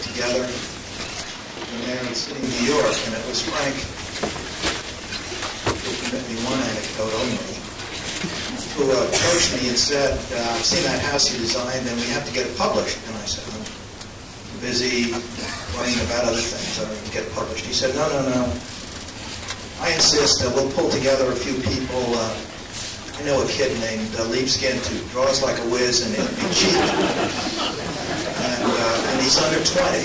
put together in Marin City, New York, and it was Frank, who permit me one anecdote only, who uh, approached me and said, uh, I've seen that house you designed and we have to get it published. And I said, I'm busy worrying about other things. I don't get it published. He said, no, no, no. I insist that we'll pull together a few people. Uh, I know a kid named uh, Leapskin who draws like a whiz and it'll be cheap. He's under 20.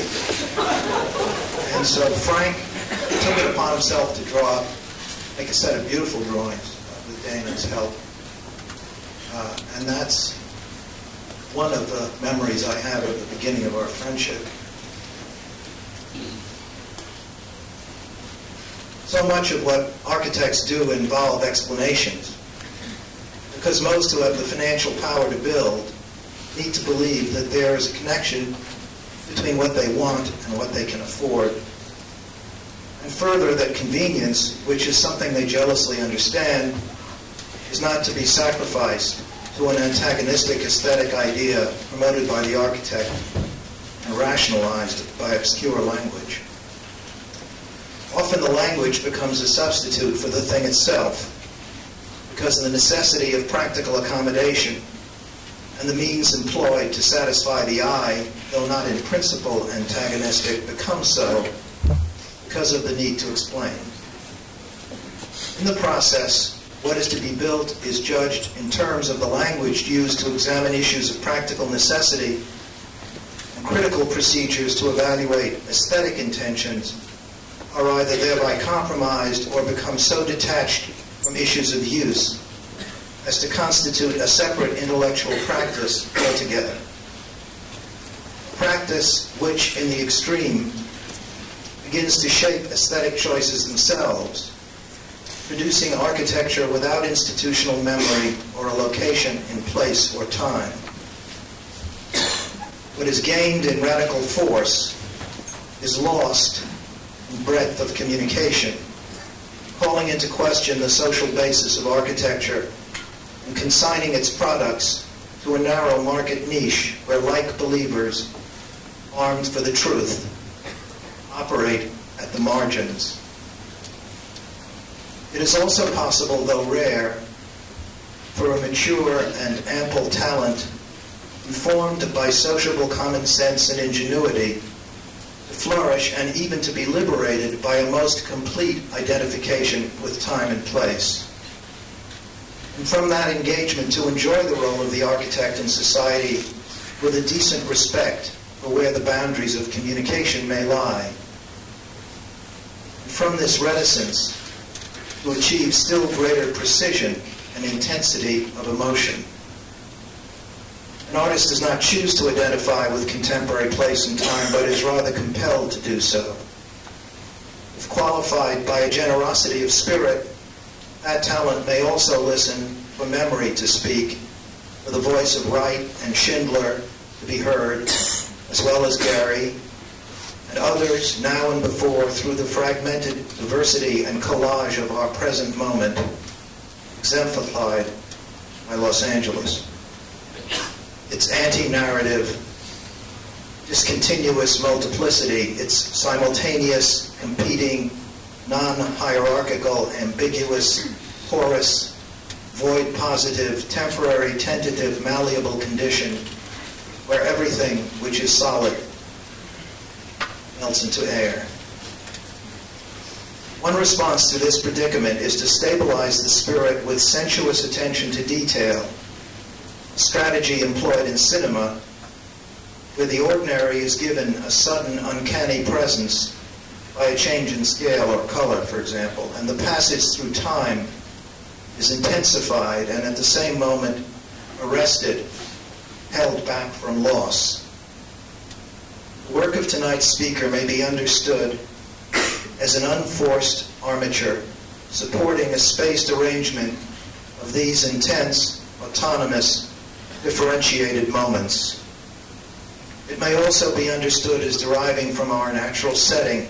And so Frank took it upon himself to draw, make a set of beautiful drawings uh, with Dana's help. Uh, and that's one of the memories I have of the beginning of our friendship. So much of what architects do involve explanations, because most who have the financial power to build need to believe that there is a connection between what they want and what they can afford. And further, that convenience, which is something they jealously understand, is not to be sacrificed to an antagonistic aesthetic idea promoted by the architect and rationalized by obscure language. Often the language becomes a substitute for the thing itself because of the necessity of practical accommodation and the means employed to satisfy the eye, though not in principle antagonistic, become so because of the need to explain. In the process, what is to be built is judged in terms of the language used to examine issues of practical necessity and critical procedures to evaluate aesthetic intentions are either thereby compromised or become so detached from issues of use as to constitute a separate intellectual practice altogether. Practice which, in the extreme, begins to shape aesthetic choices themselves, producing architecture without institutional memory or a location in place or time. What is gained in radical force is lost in breadth of communication, calling into question the social basis of architecture and consigning its products to a narrow market niche where like believers, armed for the truth, operate at the margins. It is also possible, though rare, for a mature and ample talent, informed by sociable common sense and ingenuity, to flourish and even to be liberated by a most complete identification with time and place and from that engagement to enjoy the role of the architect in society with a decent respect for where the boundaries of communication may lie. From this reticence to achieve still greater precision and intensity of emotion. An artist does not choose to identify with contemporary place and time, but is rather compelled to do so. If qualified by a generosity of spirit, that talent may also listen for memory to speak, for the voice of Wright and Schindler to be heard, as well as Gehry, and others now and before through the fragmented diversity and collage of our present moment, exemplified by Los Angeles. Its anti-narrative, discontinuous multiplicity, its simultaneous, competing, non-hierarchical, ambiguous, porous, void positive, temporary, tentative, malleable condition where everything which is solid melts into air. One response to this predicament is to stabilize the spirit with sensuous attention to detail, a strategy employed in cinema where the ordinary is given a sudden uncanny presence by a change in scale or color, for example, and the passage through time is intensified and at the same moment arrested, held back from loss. The work of tonight's speaker may be understood as an unforced armature supporting a spaced arrangement of these intense, autonomous, differentiated moments. It may also be understood as deriving from our natural setting,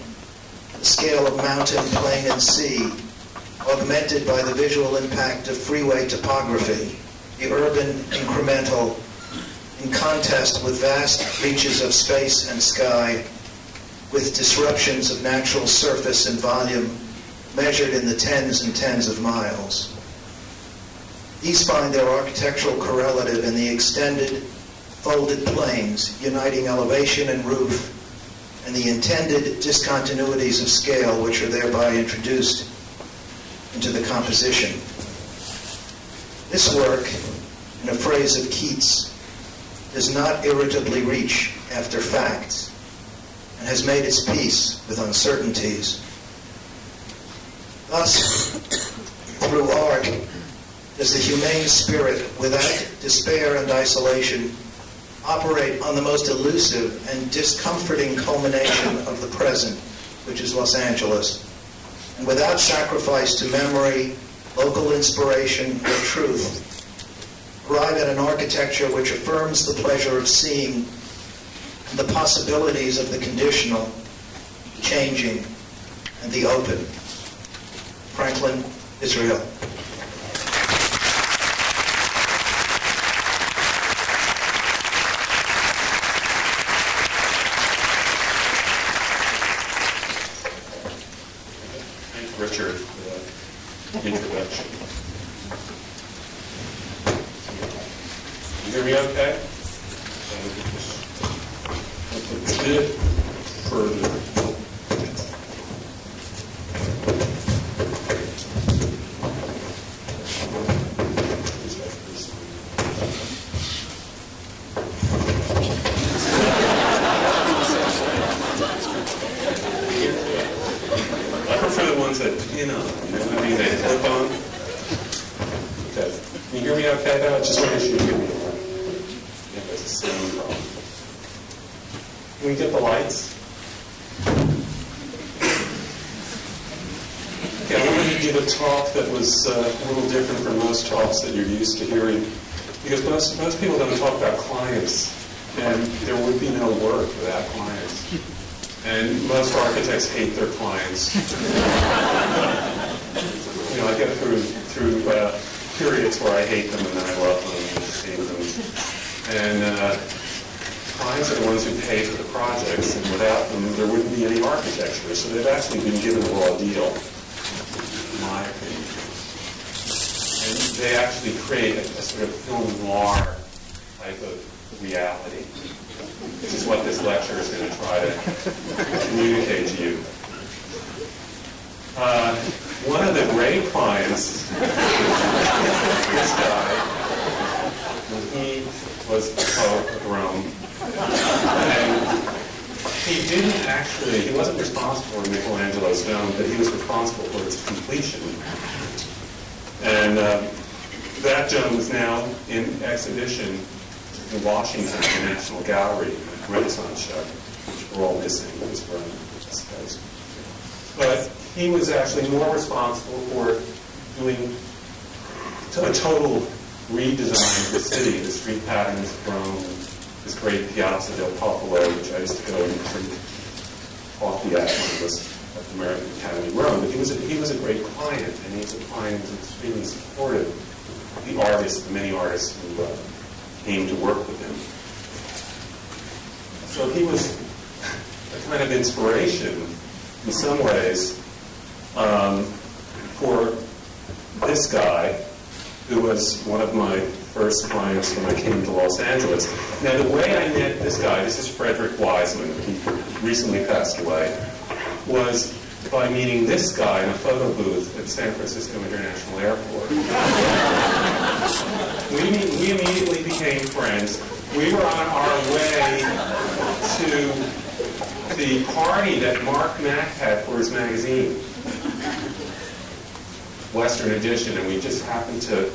the scale of mountain, plain, and sea, augmented by the visual impact of freeway topography, the urban incremental in contest with vast reaches of space and sky, with disruptions of natural surface and volume measured in the tens and tens of miles. These find their architectural correlative in the extended, folded planes uniting elevation and roof and the intended discontinuities of scale which are thereby introduced into the composition. This work, in a phrase of Keats, does not irritably reach after facts and has made its peace with uncertainties. Thus, through art, does the humane spirit, without despair and isolation, operate on the most elusive and discomforting culmination of the present, which is Los Angeles, and without sacrifice to memory, local inspiration, or truth, arrive at an architecture which affirms the pleasure of seeing and the possibilities of the conditional, changing, and the open. Franklin, Israel. Richard for the introduction. You hear me okay? A bit further. I prefer the ones that pin on, you know, I mean, they clip on. Okay. Can you hear me okay now? Just want you to hear me. Yeah, there's a sound problem. Can we get the lights? Okay, I wanted to give a talk that was uh, a little different from most talks to hearing. Because most, most people don't talk about clients, and there would be no work without clients. And most architects hate their clients. you know, I get through through uh, periods where I hate them and then I love them and hate them. And uh, clients are the ones who pay for the projects, and without them, there wouldn't be any architecture. So they've actually been given a raw deal, in my opinion. And they actually create a, a sort of film noir type of reality which is what this lecture is going to try to communicate to you. Uh, one of the great clients, this guy, he was Pope of Rome, and he didn't actually, he wasn't responsible for Michelangelo's dome, but he was responsible for its completion. And uh, that dome is now in exhibition in Washington the National Gallery, the Renaissance show, which we're all missing. But he was actually more responsible for doing a total redesign of the city, the street patterns of Rome, this great Piazza del Popolo, which I used to go and drink coffee at when I was at the American Academy of Rome. But he was a, he was a great client, and he's a client who was extremely supportive the artists, the many artists who uh, came to work with him. So he was a kind of inspiration in some ways um, for this guy who was one of my first clients when I came to Los Angeles. Now, the way I met this guy, this is Frederick Wiseman, he recently passed away, was by meeting this guy in a photo booth at San Francisco International Airport. we, we immediately became friends. We were on our way to the party that Mark Mack had for his magazine, Western Edition, and we just happened to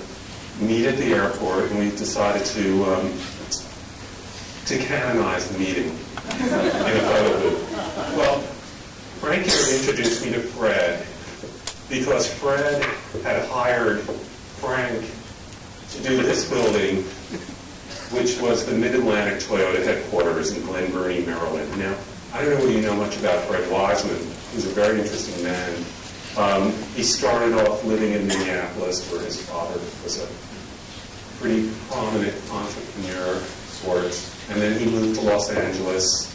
meet at the airport, and we decided to um, to canonize the meeting in a photo booth. Well, Frank here introduced me to Fred because Fred had hired Frank to do this building, which was the Mid-Atlantic Toyota headquarters in Glen Burnie, Maryland. Now, I don't know whether you know much about Fred Wiseman. He's a very interesting man. Um, he started off living in Minneapolis, where his father was a pretty prominent entrepreneur, sorts. And then he moved to Los Angeles,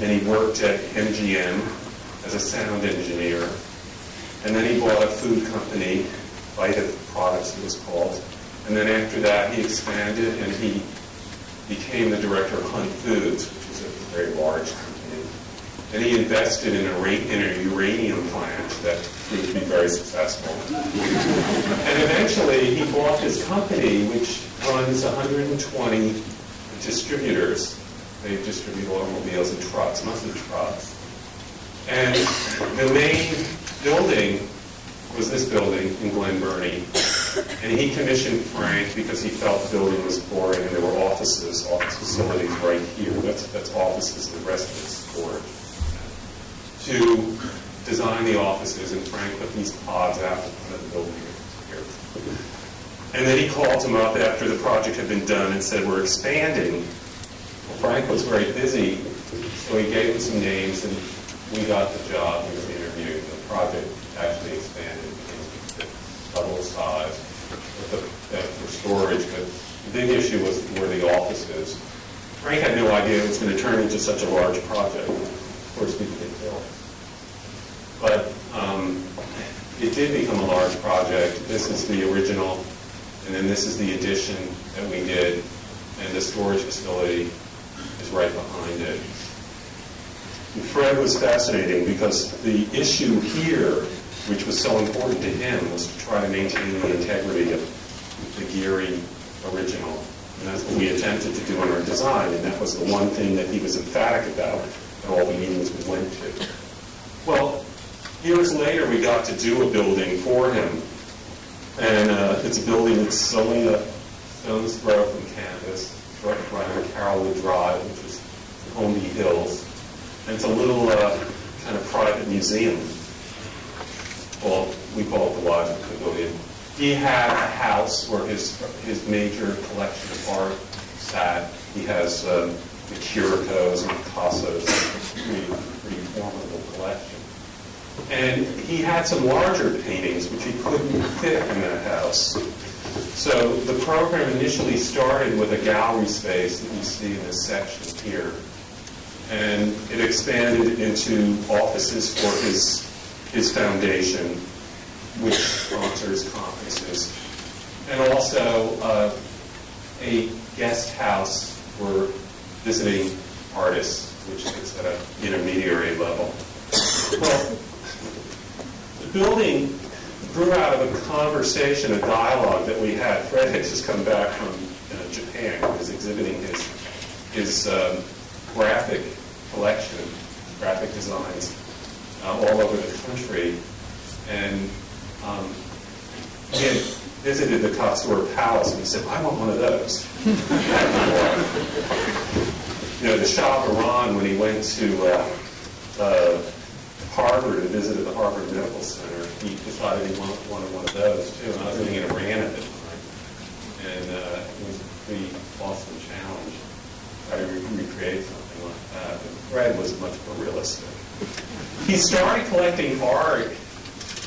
and he worked at MGM as a sound engineer. And then he bought a food company, Vita Products it was called. And then after that, he expanded and he became the director of Hunt Foods, which is a very large company. And he invested in a, in a uranium plant that proved to be very successful. and eventually, he bought this company, which runs 120 distributors. They distribute automobiles and trucks, mostly trucks. And the main building was this building in Glen Burnie. And he commissioned Frank because he felt the building was boring and there were offices, office facilities right here. That's, that's offices, the rest of it's. To design the offices, and Frank put these pods out in front of the building here. And then he called him up after the project had been done and said, we're expanding. Well, Frank was very busy, so he gave him some names, and we got the job. we were interviewed, the project actually expanded, became double size the, for storage. But the big issue was where the office is. Frank had no idea it was going to turn into such a large project. Of course, we didn't build. But um, it did become a large project. This is the original, and then this is the addition that we did, and the storage facility is right behind it. Fred was fascinating because the issue here, which was so important to him, was to try to maintain the integrity of the Gehry original. And that's what we attempted to do in our design, and that was the one thing that he was emphatic about at all the meetings we went to. Well, years later, we got to do a building for him. And uh, it's a building that's only a stone's throw from campus, right, on Carolwood Drive, which is Holmby Hills. It's a little uh, kind of private museum. Well, we call it the Logic Pavilion. He had a house where his his major collection of art sat. He has um, the Chiricos and Picassos, pretty, pretty formidable collection. And he had some larger paintings which he couldn't fit in that house. So the program initially started with a gallery space that you see in this section here and it expanded into offices for his, his foundation, which sponsors conferences, and also uh, a guest house for visiting artists, which is at an intermediary level. Well, the building grew out of a conversation, a dialogue that we had. Fred had just come back from uh, Japan. He was exhibiting his, his um, graphic collection, graphic designs uh, all over the country. And um, he had visited the Katsura Palace and he said, I want one of those. you know, the Shah of Iran, when he went to uh, uh, Harvard and visited the Harvard Medical Center, he decided he wanted, one of those too. And I was living in Iran at the time. And uh, it was a pretty awesome challenge try to re recreate something like Fred was much more realistic. He started collecting art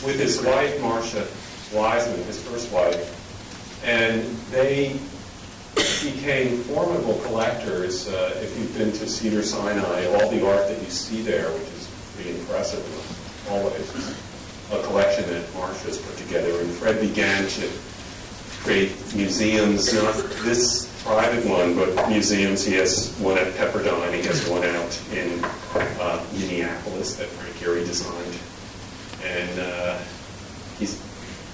with his wife, Marcia Wiseman, his first wife, and they became formidable collectors. Uh, if you've been to Cedar Sinai, all the art that you see there, which is pretty impressive, always a collection that Marcia's put together. And Fred began to create museums, not this private one, but museums. He has one at Pepperdine. He has one out in uh, Minneapolis that Frank Gehry designed. And uh, he's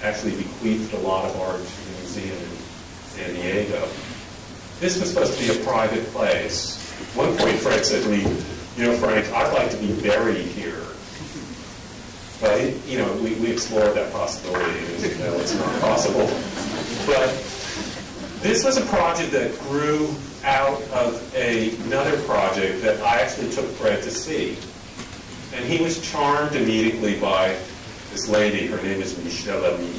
actually bequeathed a lot of art to the museum in San Diego. This was supposed to be a private place. one point, Frank said to me, you know, Frank, I'd like to be buried here. But, you know, we, we explored that possibility, and you know, it's not possible. But this was a project that grew out of a, another project that I actually took Fred to see. And he was charmed immediately by this lady. Her name is Michelle Lamy.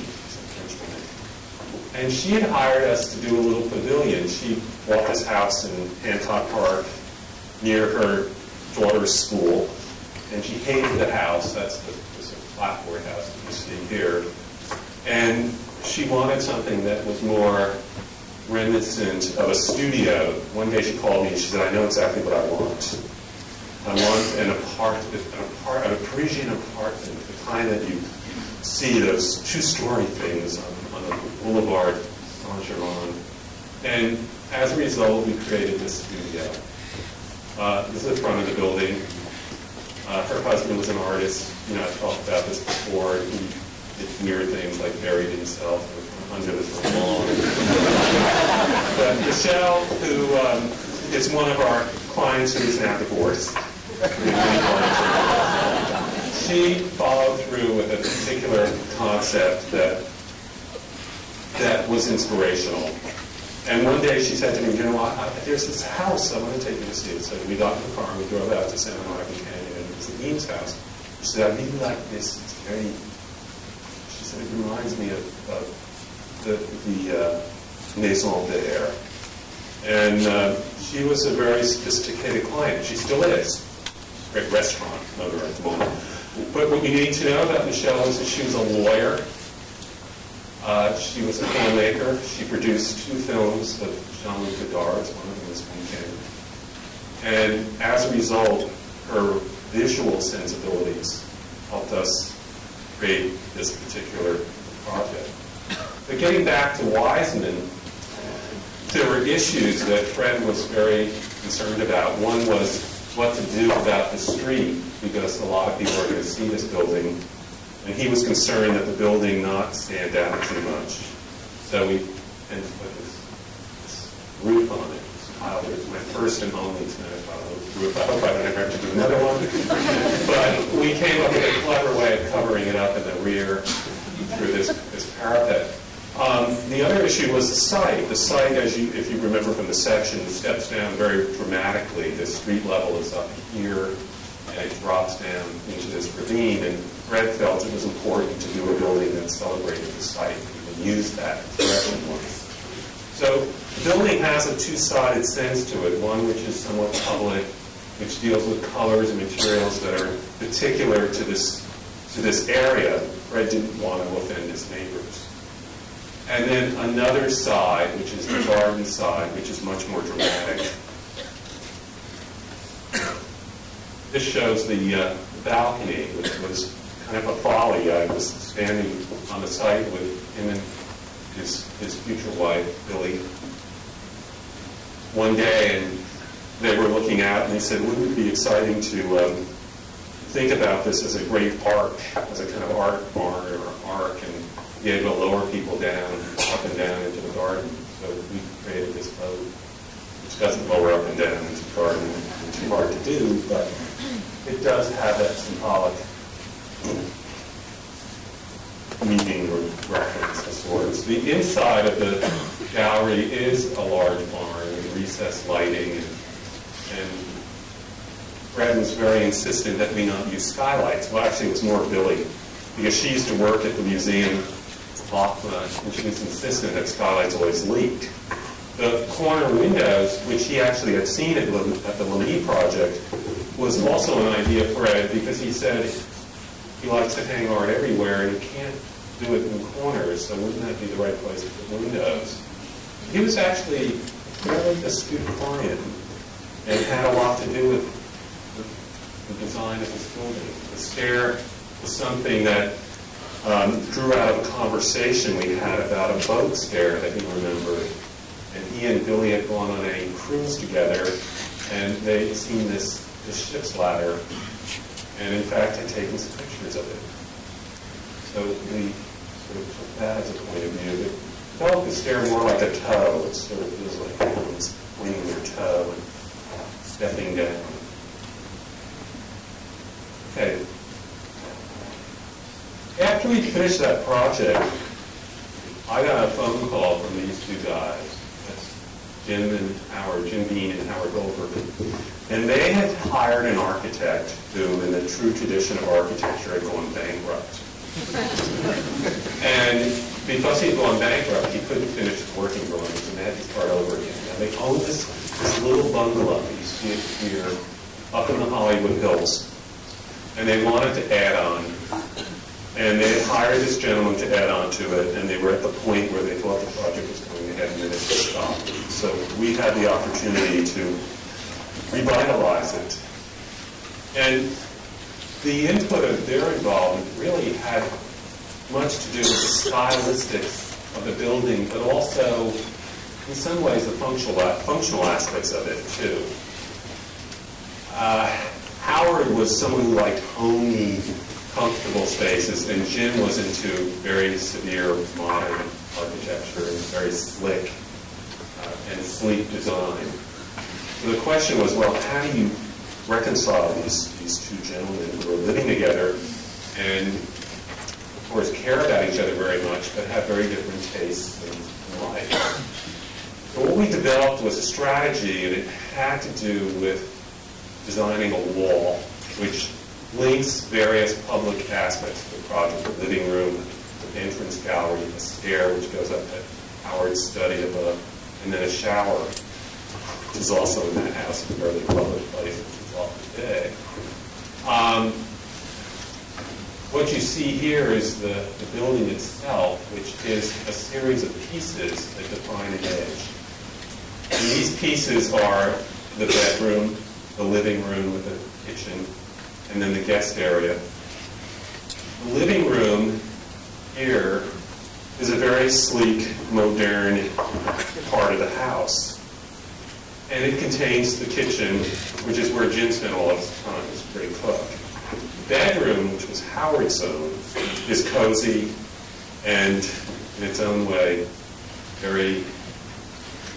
And she had hired us to do a little pavilion. She bought this house in Hancock Park near her daughter's school. And she hated the house. That's the, this clapboard house that you see here. And she wanted something that was more reminiscent of a studio. One day she called me and she said, I know exactly what I want. I want an apartment, an, apart, a Parisian apartment, the kind that you see those two-story things on, on the boulevard Saint-Germain. And as a result, we created this studio. Uh, this is the front of the building. Uh, her husband was an artist. You know, I talked about this before. He did weird things like buried himself but Michelle, who um, is one of our clients who is now divorced, she followed through with a particular concept that that was inspirational. And one day she said to me, you know, I, there's this house I want to take you to see. So we got in the car and we drove out to Santa Monica Canyon, and it was the Eames house. She said, I really like this. It's very, she said, it reminds me of, of the, the uh, Maison de Verre. And uh, she was a very sophisticated client. She still is great restaurant owner at the moment. But what you need to know about Michelle is that she was a lawyer. Uh, she was a filmmaker. She produced two films of Jean-Luc Godard's. One of them was Weekend. And as a result, her visual sensibilities helped us create this particular project. But getting back to Wiseman, there were issues that Fred was very concerned about. One was what to do about the street because a lot of people are going to see this building. And he was concerned that the building not stand out too much. So we to put this, this roof on it. Wow, it was my first and only tennis roof. I hope I don't ever have to do another one. but we came up with a clever way of covering it up in the rear through this, this parapet. Um, the other issue was the site. The site, as you, if you remember from the section, steps down very dramatically. The street level is up here, and it drops down into this ravine. And Fred felt it was important to do a building that celebrated the site and use that So the building has a two-sided sense to it, one which is somewhat public, which deals with colors and materials that are particular to this, to this area. Fred didn't want to offend his neighbors. And then another side, which is the garden side, which is much more dramatic. This shows the uh, balcony, which was kind of a folly. I was standing on the site with him and his, his future wife, Billy, one day, and they were looking out, and they said, wouldn't it be exciting to um, think about this as a great arc, as a kind of art barn or arc, and be able to lower people down, up and down into the garden. So we created this boat, which doesn't lower up and down into the garden. It's too hard to do, but it does have that symbolic meaning or reference of sorts. The inside of the gallery is a large barn with recessed lighting and, and Fred was very insistent that we not use skylights. Well, actually, it was more Billy, because she used to work at the museum Uh, and she was insistent that skylights always leaked. The corner windows, which he actually had seen at, at the Lamy project, was also an idea for Ed because he said he likes to hang art everywhere and he can't do it in corners, so wouldn't that be the right place to put windows? He was actually a fairly astute client and had a lot to do with the, the design of this building. The stair was something that um, drew out a conversation we had about a boat stair that he remembered. And he and Billy had gone on a cruise together, and they'd seen this, this ship's ladder, and in fact had taken some pictures of it. So we sort of took that as a point of view. It felt the stair more like a toe. It sort of feels like someone's winging their toe and stepping down. Okay, we finished that project, I got a phone call from these two guys. That's Jim and Howard, Jim Bean and Howard Goldberg. And they had hired an architect who, in the true tradition of architecture, had gone bankrupt. and because he had gone bankrupt, he couldn't finish the working drawings and they had to start over again. Now they owned this, this little bungalow, you see it here, up in the Hollywood Hills. And they wanted to add on And they had hired this gentleman to add on to it, and they were at the point where they thought the project was going ahead and then it stopped. So we had the opportunity to revitalize it. And the input of their involvement really had much to do with the stylistics of the building, but also, in some ways, the functional, functional aspects of it, too. Uh, Howard was someone who liked homey, comfortable spaces, and Jim was into very severe modern architecture and very slick uh, and sleek design. So the question was, well, how do you reconcile these, these two gentlemen who are living together and, of course, care about each other very much, but have very different tastes in life? So what we developed was a strategy, and it had to do with designing a wall which links various public aspects of the project, the living room, the entrance gallery, the stair which goes up to Howard's study above, and then a shower, which is also in that house, a fairly public place, which is off today. Um, what you see here is the, the building itself, which is a series of pieces that define an edge. And these pieces are the bedroom, the living room with the kitchen, and then the guest area. The living room here is a very sleek, modern part of the house. And it contains the kitchen, which is where Jim spent all of his time as a great cook. The bedroom, which was Howard's own, is cozy and, in its own way, very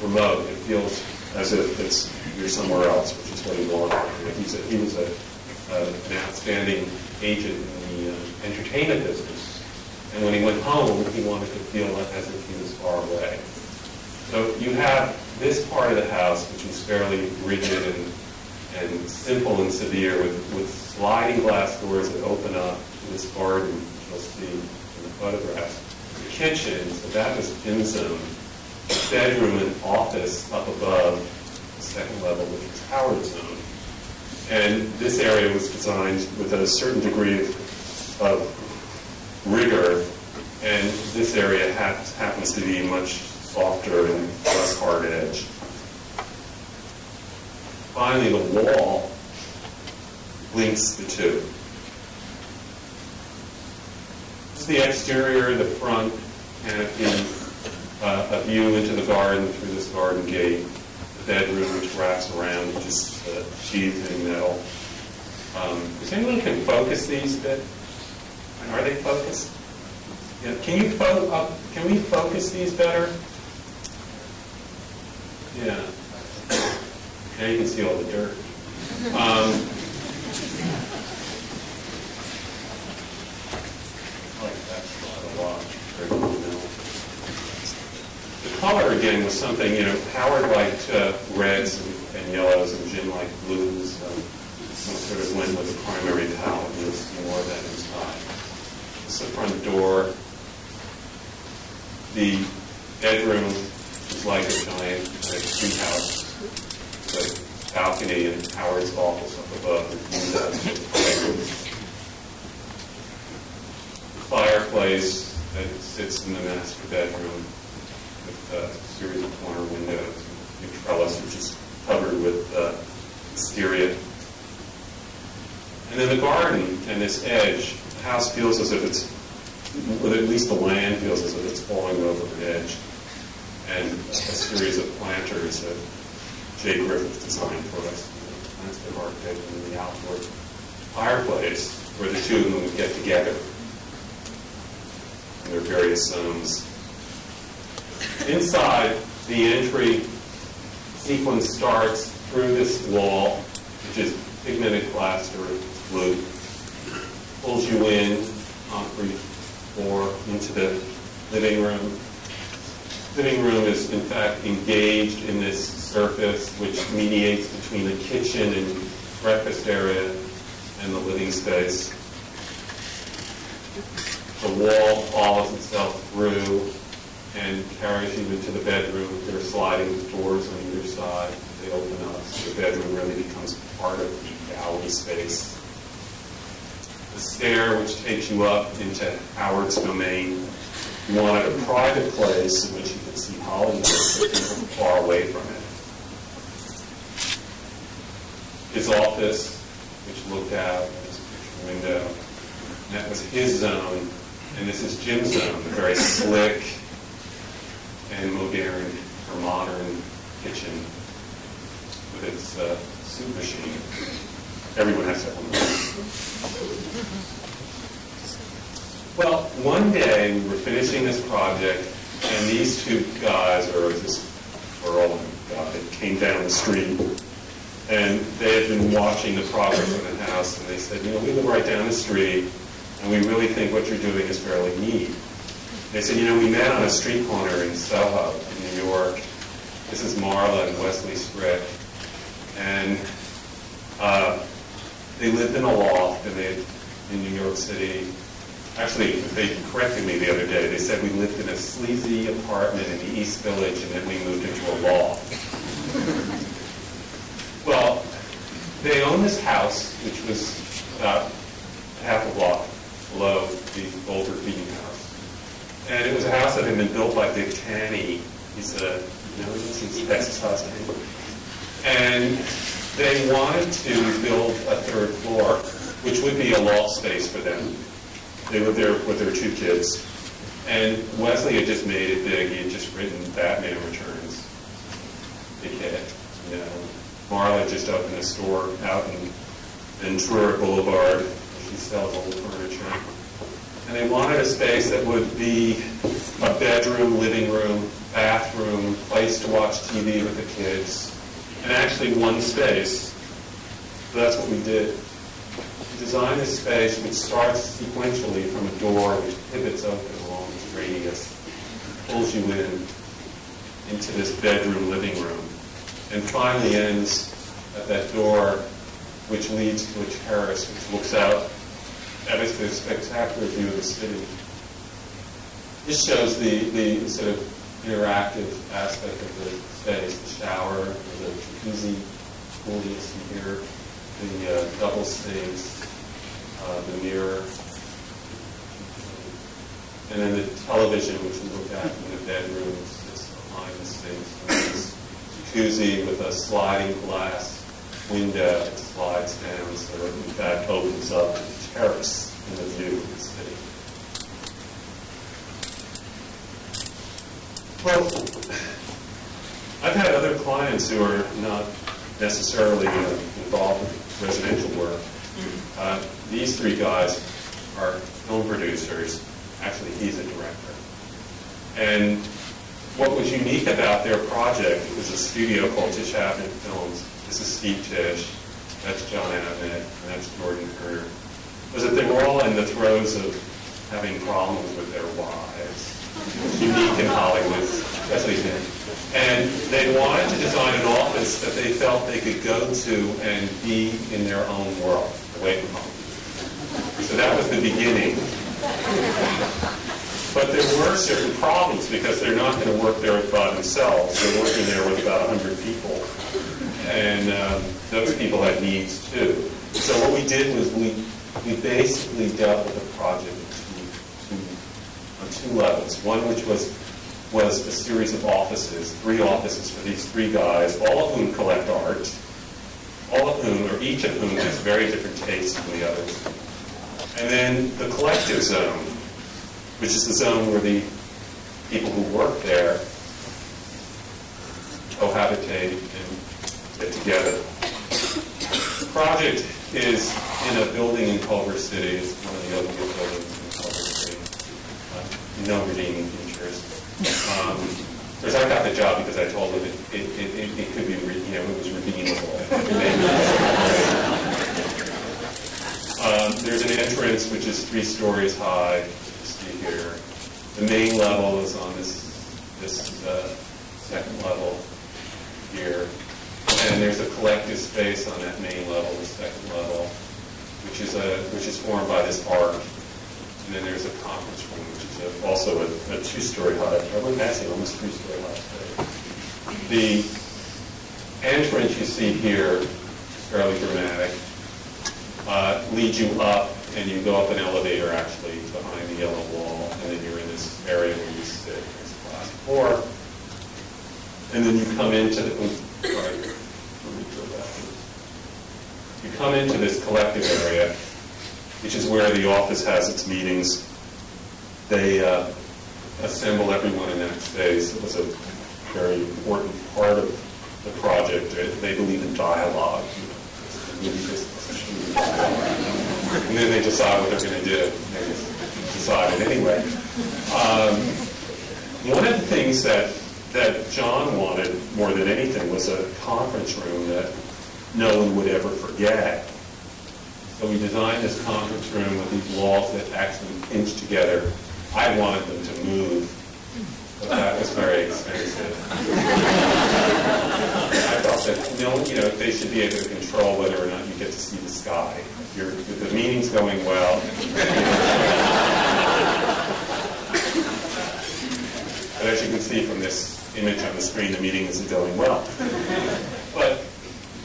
remote. It feels as if it's you're somewhere else, which is what he wanted. He's a, he was a, an outstanding agent in the uh, entertainment business. And when he went home, he wanted to feel as if he was far away. So you have this part of the house, which is fairly rigid and, and simple and severe, with, with sliding glass doors that open up to this garden you'll see in the photographs. The kitchen, so that was Jim's zone. Bedroom and office up above the second level, which was Howard's zone. And this area was designed with a certain degree of, of rigor, and this area ha happens to be much softer and less hard edge. Finally, the wall links the two. This is the exterior, the front canopy, uh, a view into the garden through this garden gate bedroom which wraps around, just uh, sheathed in metal. Um, does anyone can focus these a bit? Are they focused? Yeah. Can you fo uh, can we focus these better? Yeah. Now you can see all the dirt. Um, like that's a lot of watch color, again, was something, you know, Howard liked uh, reds and, and, yellows, and Jim liked blues. So we sort of went with the primary palette. You'll more of that inside. Is the front door. The bedroom is like a giant like, treehouse. It's a balcony and Howard's office up above. The fireplace that sits in the master bedroom a series of corner windows, and trellis, which is covered with uh. And then the garden and this edge, the house feels as if it's, or at least the land feels as if it's falling over an edge. And a series of planters that Jay Griffith designed for us, landscape architect, and the outdoor fireplace where the two of them would get together in their various zones Inside, the entry sequence starts through this wall, which is pigmented plaster, blue, pulls you in, concrete floor, into the living room. Living room is, in fact, engaged in this surface which mediates between the kitchen and breakfast area and the living space. The wall follows itself through and carries you into the bedroom. There are sliding doors on either side. They open up, so the bedroom really becomes part of the gallery space. the stair which takes you up into Howard's domain. You wanted a private place in which you could see Hollywood, far away from it. His office, which looked out his picture window, that was his zone, and this is Jim's zone, very slick and modern or modern kitchen with its uh, soup machine. Everyone has that one. Well, one day we were finishing this project, and these two guys, or this girl guy, came down the street, and they had been watching the progress of the house, and they said, you know, we live right down the street, and we really think what you're doing is fairly neat. They said, you know, we met on a street corner in Soho, in New York. This is Marla and Wesley Strick, and uh, they lived in a loft, and they in New York City. Actually, they corrected me the other day. They said we lived in a sleazy apartment in the East Village, and then we moved into a loft. well, they owned this house, which was about half a block below the old graffiti house. And it was a house that had been built by Dick Taney. He's a, you know, he's exercise Tanny. And they wanted to build a third floor, which would be a loft space for them. They lived there with their two kids. And Wesley had just made it big. He had just written Batman Returns. Big hit. You know, Marla just opened a store out in Ventura Boulevard. She sells old furniture. And they wanted a space that would be a bedroom, living room, bathroom, place to watch TV with the kids, and actually one space. So that's what we did. We designed a space which starts sequentially from a door which pivots open along its radius, pulls you in into this bedroom living room, and finally ends at that door which leads to a terrace which looks out at a spectacular view of the city. This shows the, the sort of interactive aspect of the space, the shower, the jacuzzi pool you see here, the uh, double sinks, uh, the mirror, and then the television, which we look at in the bedrooms, is behind the sinks. This jacuzzi with a sliding glass window that slides down, so in fact opens up terrace in the view of the city. Well, I've had other clients who are not necessarily uh, involved with residential work. Uh, these three guys are film producers. Actually, he's a director. And what was unique about their project was a studio called Tisch Avnet Films. This is Steve Tisch, that's Jon Avnet, and that's Jordan Kerner. Was that they were all in the throes of having problems with their wives unique in Hollywood, especially him. And they wanted to design an office that they felt they could go to and be in their own world, away from home. So that was the beginning. But there were certain problems because they're not going to work there by themselves. They're working there with about 100 people. And um, those people had needs too. So what we did was we, we basically dealt with the project two levels. One which was was a series of offices, three offices for these three guys, all of whom collect art, all of whom, or each of whom has very different tastes from the others. And then the collective zone, which is the zone where the people who work there cohabitate and get together. The project is in a building in Culver City. It's one of the oldest buildings in Culver City. Uh, no redeeming features. Um, of course, I got the job because I told them it, it, it, it could be, you know, it was redeemable. um, there's an entrance which is three stories high, see here. The main level is on this, this uh, second level here. And there's a collective space on that main level, the second level, which is, a, which is formed by this arc. And then there's a conference room, which is a, also a, a two-story high, would imagine almost three-story high. The entrance you see here fairly dramatic. Uh, leads you up and you go up an elevator actually behind the yellow wall, and then you're in this area where you sit, there's a glass floor, and then you come into the, oops, sorry, let me go backwards. You come into this collective area, which is where the office has its meetings. They uh, assemble everyone in that space. It was a very important part of the project. They- believe in dialogue. And then they decide what they're going to do. They decide it anyway. Um, one of the things that, that John wanted more than anything was a conference room that no one would ever forget. So we designed this conference room with these walls that actually pinch together. I wanted them to move, but that was very expensive. I thought that, no, you know, they should be able to control whether or not you get to see the sky. If the meeting's going well. But as you can see from this image on the screen, the meeting isn't going well. But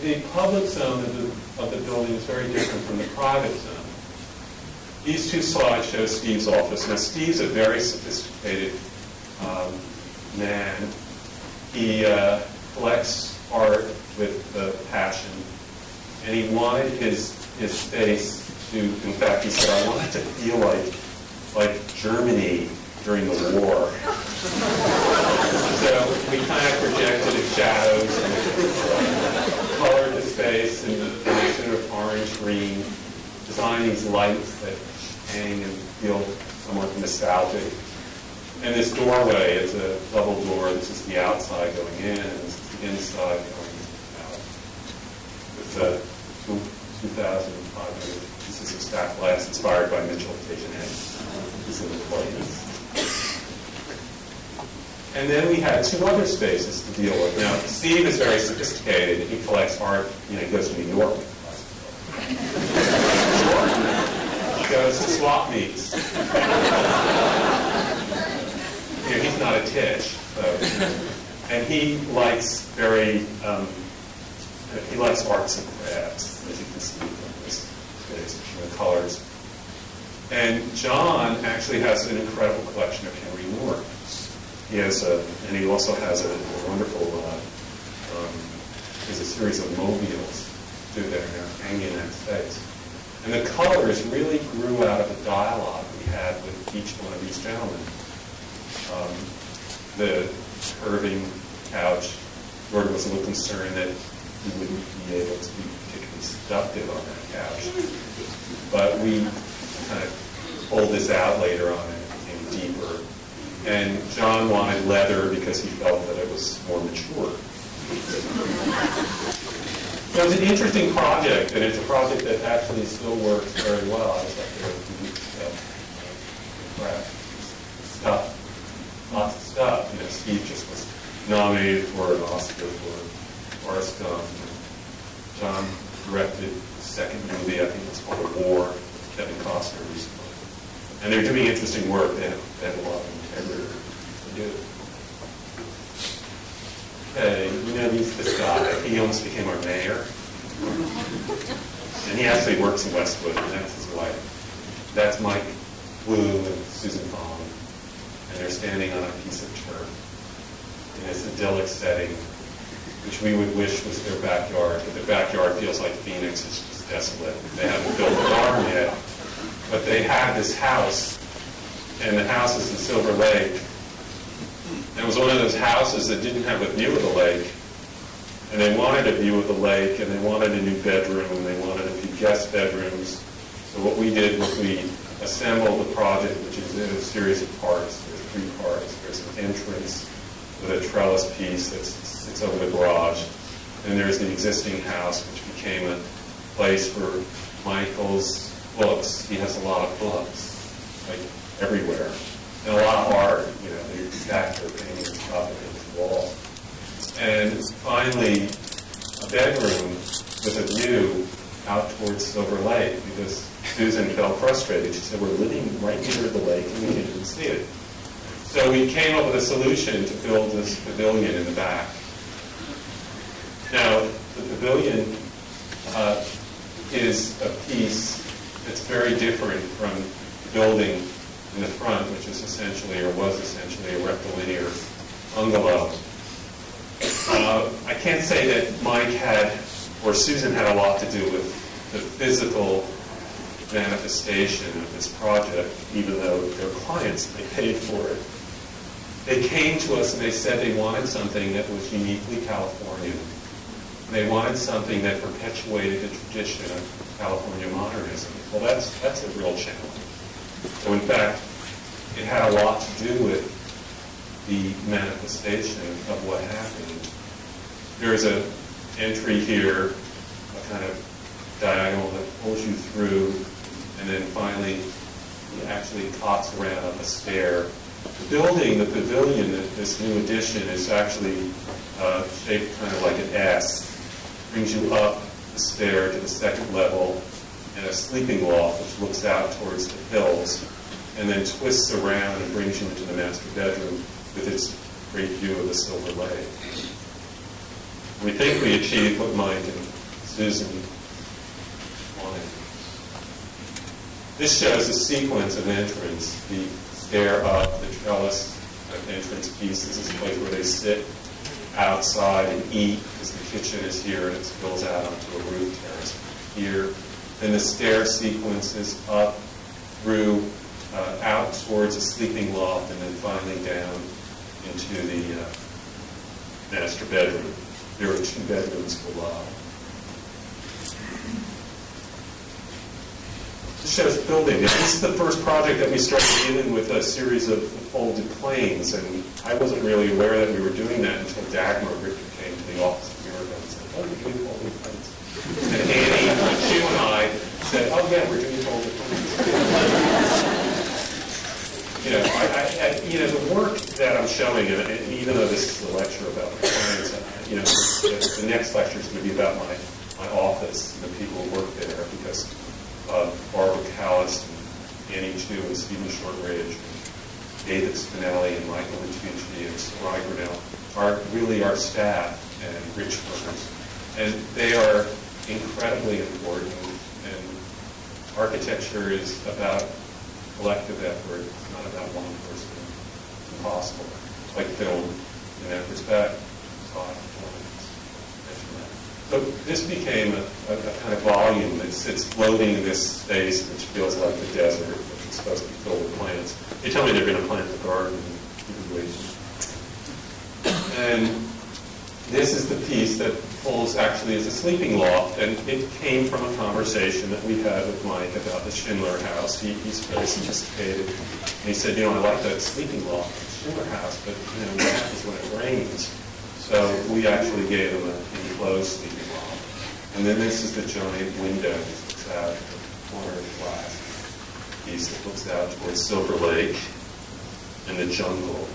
the public zone of the, of the building is very different from the private zone. These two slides show Steve's office. Now, Steve's a very sophisticated um, man. He uh, collects art with uh, passion, and he wanted his his space to. In fact, he said, "I want it to feel like like Germany during the war." so we kind of projected his shadows and colored the space in a combination of orange, green, these lights that hang and feel somewhat nostalgic. And this doorway is a double door. This is the outside going in, and this is the inside going out. It's a two- 2,500 pieces of stacked glass inspired by Mitchell. This is the plate. And then we had two other spaces to deal with. Now, Steve is very sophisticated. He collects art. You know, he goes to New York. Goes to swap meets. You he's not a Tisch, so. And he likes very, um, he likes arts and crafts, as you can see from this the colors. And Jon actually has an incredible collection of Henry Moore. He has a, and he also has a, wonderful, uh, um, there's a series of mobiles through there, hanging in that space. And the colors really grew out of a dialogue we had with each one of these gentlemen. Um, the curving couch, Gordon was a little concerned that he wouldn't be able to be particularly seductive on that couch. But we kind of pulled this out later on and it became deeper. And Jon wanted leather because he felt that it was more mature. So it's an interesting project, and it's a project that actually still works very well. I just have to do stuff, lots of stuff. You know, Steve just was nominated for an Oscar for Forrest Gump. Jon directed the second movie, I think it's called War, with Kevin Costner recently. And they're doing interesting work. They have, they have a lot of integrity to do. You know, he's this guy. He almost became our mayor. And he actually works in Westwood, and that's his wife. That's Mike Woo and Susan Fong. And they're standing on a piece of turf in this idyllic setting, which we would wish was their backyard. But their backyard feels like Phoenix. It's just desolate. They haven't built a barn yet. But they have this house, and the house is in Silver Lake. And it was one of those houses that didn't have a view of the lake. And they wanted a view of the lake, and they wanted a new bedroom, and they wanted a few guest bedrooms. So what we did was we assembled the project, which is in a series of parts. There's three parts. There's an entrance with a trellis piece that sits over the garage. And there's the existing house, which became a place for Michael's books. He has a lot of books, like everywhere, and a lot art. You know, they stack their paintings up against the wall. And finally, a bedroom with a view out towards Silver Lake because Susan felt frustrated. She said, we're living right near the lake and we didn't even see it. So we came up with a solution to build this pavilion in the back. Now, the pavilion uh, is a piece that's very different from building in the front, which is essentially, or was essentially, a rectilinear bungalow. Uh, I can't say that Mike had, or Susan had a lot to do with the physical manifestation of this project, even though their clients, they paid for it. They came to us and they said they wanted something that was uniquely Californian. They wanted something that perpetuated the tradition of California modernism. Well, that's, that's a real challenge. So in fact, it had a lot to do with the manifestation of what happened. There's an entry here, a kind of diagonal that pulls you through, and then finally it actually cots around a stair. The building, the pavilion, this new addition is actually uh, shaped kind of like an S. Brings you up the stair to the second level, and a sleeping loft which looks out towards the hills, and then twists around and brings you into the master bedroom with its great view of the Silver Lake. We think we achieved what Mike and Susan wanted. This shows a sequence of entrance, the stair up, the trellis entrance piece. This is a place where they sit outside and eat because the kitchen is here and it spills out onto a roof terrace here. Then the stair sequences up through, uh, out towards a sleeping loft and then finally down into the uh, master bedroom. There are two bedrooms below. This shows building. This is the first project that we started dealing with a series of folded planes, and I wasn't really aware that we were doing that until Dagmar Richter came to the office a year ago and said, oh, you're doing folded planes. And Annie, said, oh, yeah, we're doing folded planes. you know, I, I, you know, the work that I'm showing, and, and even though this is a lecture about clients, you know, the, the next lecture is going to be about my, my office and the people who work there, because uh, Barbara Callas and Annie Chu and Stephen Shortridge, David Spinelli and Michael Litucci and Sarai Grinnell are really our staff and rich workers. And they are incredibly important. Architecture is about collective effort. It's not about one person. It's impossible. It's Like film in that respect. So this became a, a, a, kind of volume that sits floating in this space, which feels like the desert, which is supposed to be filled with plants. They tell me they're going to plant the garden. And this is the piece that pulls actually as a sleeping loft, and it came from a conversation that we had with Mike about the Schindler House. He, he's very sophisticated, and he said, you know, I like that sleeping loft, the Schindler House, but you know, what happens when it rains? So we actually gave him an enclosed sleeping loft. and then this is the giant window that looks out the corner of the glass piece that looks out towards Silver Lake and the jungle.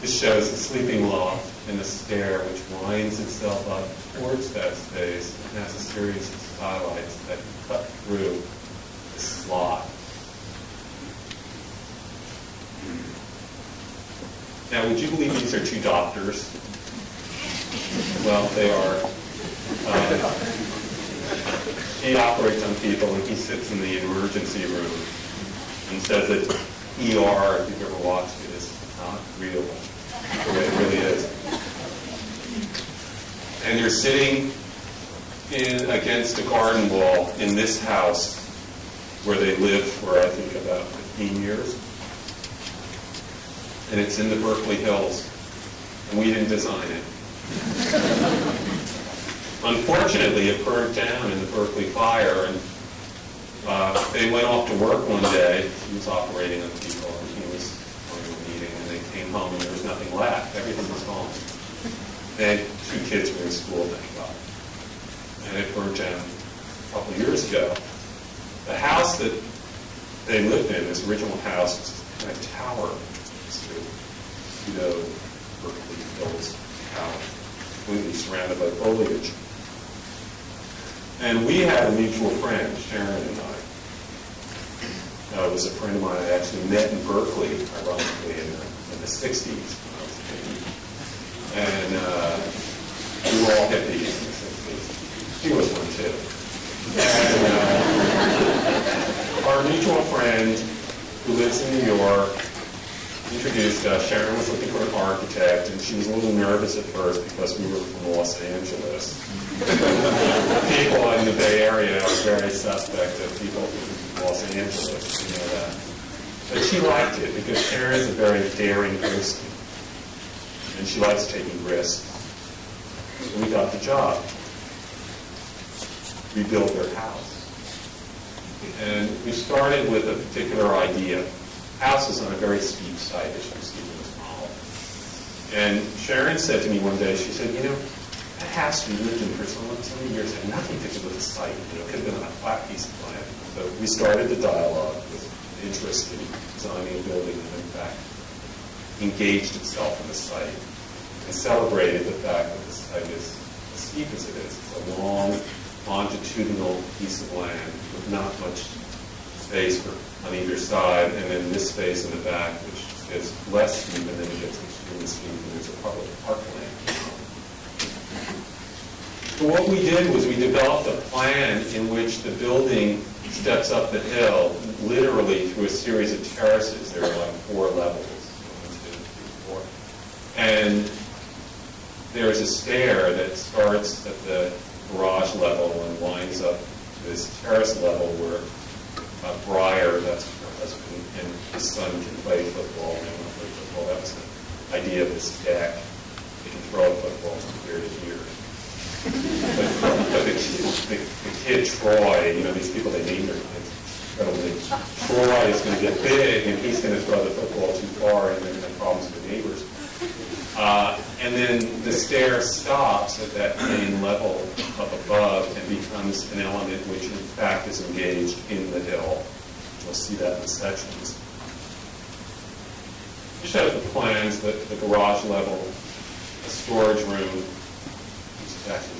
This shows the sleeping loft and the stair which winds itself up towards that space and has a series of skylights that cut through the slot. Now, would you believe these are two doctors? Well, they are uh, he operates on people and he sits in the emergency room and says it's ER, if you've ever watched it, is not real. It really is. And you're sitting in, against a garden wall in this house where they lived for, I think, about 15 years. And it's in the Berkeley Hills. And we didn't design it. Unfortunately, it burned down in the Berkeley fire, and uh, they went off to work one day. He was operating on people, and he was going to a meeting, and they came home, and there was nothing left. Everything was gone. Had two kids were in school, thank God. And it burned down a couple of years ago. The house that they lived in, this original house, was kind of tower, pseudo Berkeley Hills tower, completely surrounded by foliage. And we had a mutual friend, Sharon and I. Uh, it was a friend of mine I actually met in Berkeley, ironically, in the 60s when I was a kid. And uh, we were all hippies in the 60s. She was one too. And, uh, mutual friend who lives in New York introduced us. Sharon was looking for an architect, and she was a little nervous at first because we were from Los Angeles. people in the Bay Area are very suspect of people from Los Angeles, you know that. But she liked it because Sharon is a very daring person, and she likes taking risks. So we got the job. We built their house. And we started with a particular idea. House is on a very steep site, as you see in this model. And Sharon said to me one day, she said, you know, that house we lived in for so, many years had nothing to do with the site. You know, it could have been on a flat piece of land. So we started the dialogue interest in designing a building that, in fact, engaged itself in the site and celebrated the fact that the site is as steep as it is. It's a long, longitudinal piece of land with not much space for, on either side, and then this space in the back, which is less steep, and then it gets extremely steep, and there's a public parkland. So what we did was we developed a plan in which the building steps up the hill, literally through a series of terraces. There are like four levels. And there's a stair that starts at the garage level and winds up to this terrace level where uh, Briar, that's her husband, and his son can play football. Want play football. That was the idea of this deck. They can throw a football from here to here. But, the, the, the kid Troy, you know, these people, they name their kids incredibly. Troy is going to get big, and he's going to throw the football too far, and to have problems with the neighbors. Uh, and then the stair stops at that main level up above and becomes an element which in fact is engaged in the hill. You'll see that in the sections. You show the plans, the, the garage level, a storage room, which is actually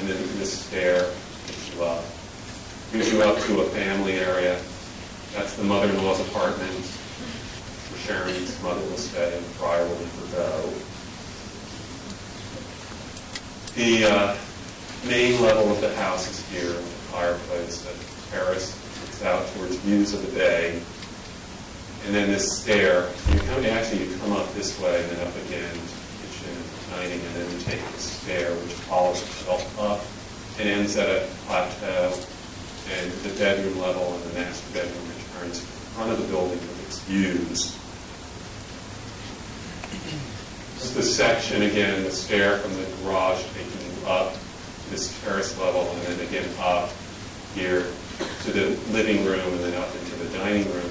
and then this stair takes you up. You up to a family area. That's the mother-in-law's apartment. where Sharon's mother will stay and Briar leave go. The uh, main level of the house is here, the fireplace, the terrace looks out towards views of the bay. And then this stair, you come, actually you come up this way and then up again and then take the stair which follows itself up and ends at a plateau and the bedroom level and the master bedroom returns the front of the building with its views. This is the section again, the stair from the garage taking you up this terrace level and then again up here to the living room and then up into the dining room.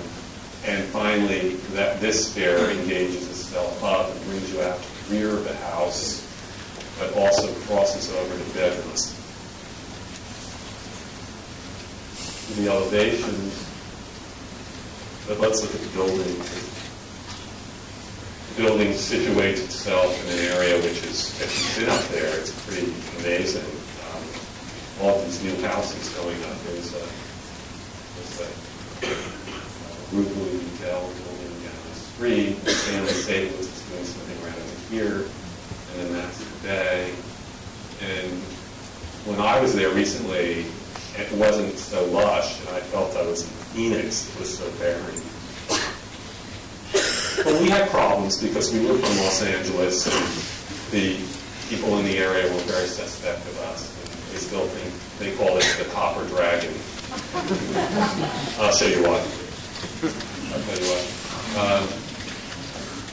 And finally, that this stair engages itself up and brings you out to rear of the house, but also crosses over to bedrooms. The elevations, but let's look at the building. The building situates itself in an area which is, if you've been up there, it's pretty amazing. Um, all these new houses going up. There's a, there's a brutally detailed building down the street. The family Staples is doing something right over here, and then that's the bay. And when I was there recently, it wasn't so lush, and I felt I was in Phoenix. It was so barren. But we had problems because we were from Los Angeles, and the people in the area were very suspect of us. They still think, they call it the Copper Dragon. I'll show you why. I'll tell you what. Um,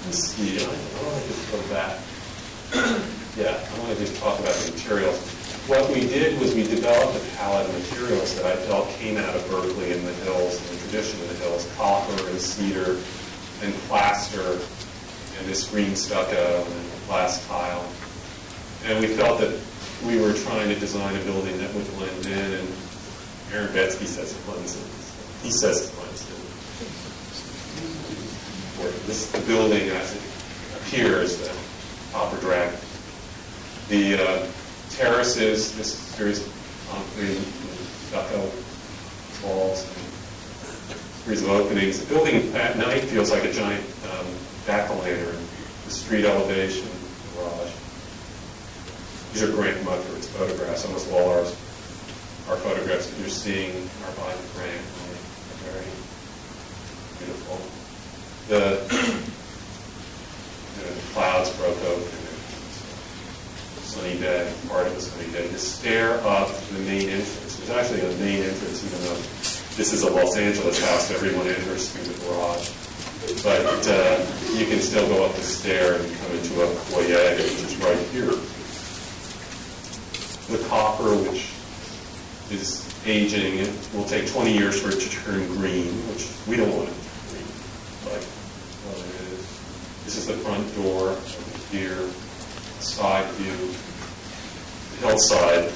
let's see, I want to just go back. Yeah, I want to just talk about the materials. What we did was we developed a palette of materials that I felt came out of Berkeley and the hills, and the tradition of the hills, copper and cedar and plaster and this green stucco and glass tile. And we felt that we were trying to design a building that would blend in, and Aaron Betsky says it blends in. He says it blends in. This the building as it appears, the copper dragon. The uh, terraces, this series concrete stucco walls and series of openings. The building at night feels like a giant um, jack-o'-lantern. The street elevation, the garage. These are Grant Mudford's photographs. Almost all ours, our photographs that you're seeing are by Grant. very beautiful. The, the clouds broke open. Sunny day, part of a sunny day. The stair up to the main entrance. There's actually a main entrance, even though this is a Los Angeles house. Everyone enters through the garage. But uh, you can still go up the stair and come into a foyer, which is right here. The copper, which is aging, it will take 20 years for it to turn green, which we don't want it to turn green, but well, it is. This is the front door here, side view, the hillside.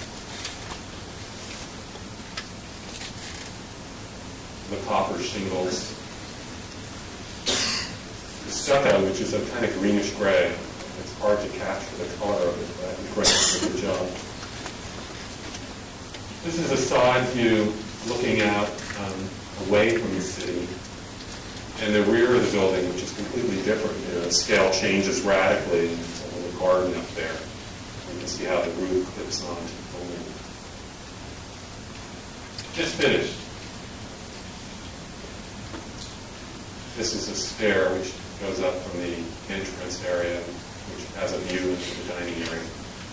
The copper shingles. The stucco, which is a kind of greenish gray. It's hard to capture the color of it, but I think Greg did a good job. This is a side view looking out um, away from the city. And the rear of the building, which is completely different, you know, the scale changes radically. There's a little garden up there. You can see how the roof clips onto the building. Just finished. This is a stair which goes up from the entrance area, which has a view into the dining area.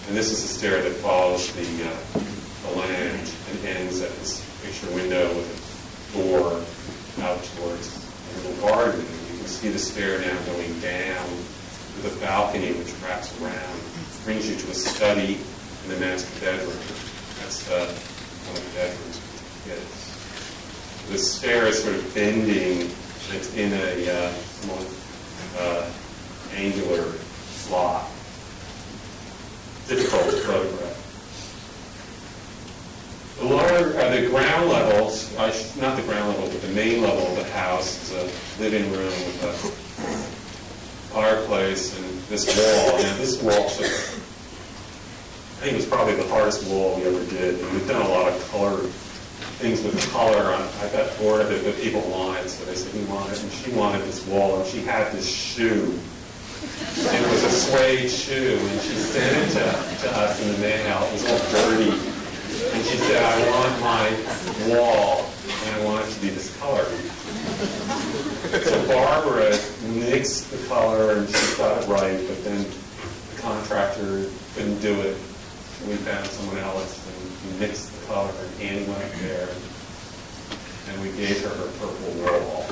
And this is a stair that follows the, uh, the land and ends at this picture window with a door out towards little garden. You can see the stair now going down with a balcony which wraps around, brings you to a study in the master bedroom. That's uh, one of the bedrooms for the kids. The stair is sort of bending. It's in a uh, somewhat uh, angular slot. Difficult to photograph. The lower, uh, the ground levels, I sh- not the ground level, but the main level of the house is a living room with a fireplace and this wall. Now, this wall, took, I think it was probably the hardest wall we ever did. And we've done a lot of color things with color. On, I got bored of it, but people wanted, so they said, we want it. And she wanted this wall, and she had this shoe. It was a suede shoe, and she sent it to, to us in the mail. It was all dirty. And she said, I want my wall, and I want it to be this color. So Barbara mixed the color, and she got it right, but then the contractor couldn't do it. We found someone else, and we mixed the color, and Annie went up there, and we gave her her purple wall.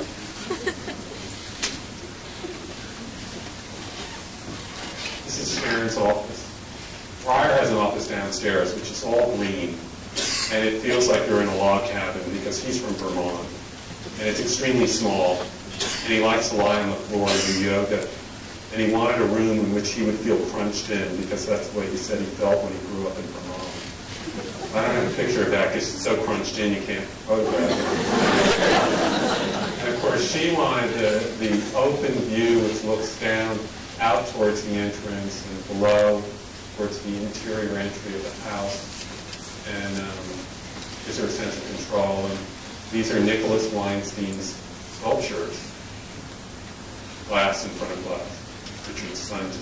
This is Sharon's office. Fryer has an office downstairs, which is all green, and it feels like you're in a log cabin because he's from Vermont, and it's extremely small, and he likes to lie on the floor and do yoga, and he wanted a room in which he would feel crunched in because that's the way he said he felt when he grew up in Vermont. I don't have a picture of that because it's so crunched in you can't photograph it. And of course, she wanted the, the open view which looks down out towards the entrance and below towards the interior entry of the house. And um, gives her a sense of control. And these are Nicholas Weinstein's sculptures, glass in front of glass. Richard Sund's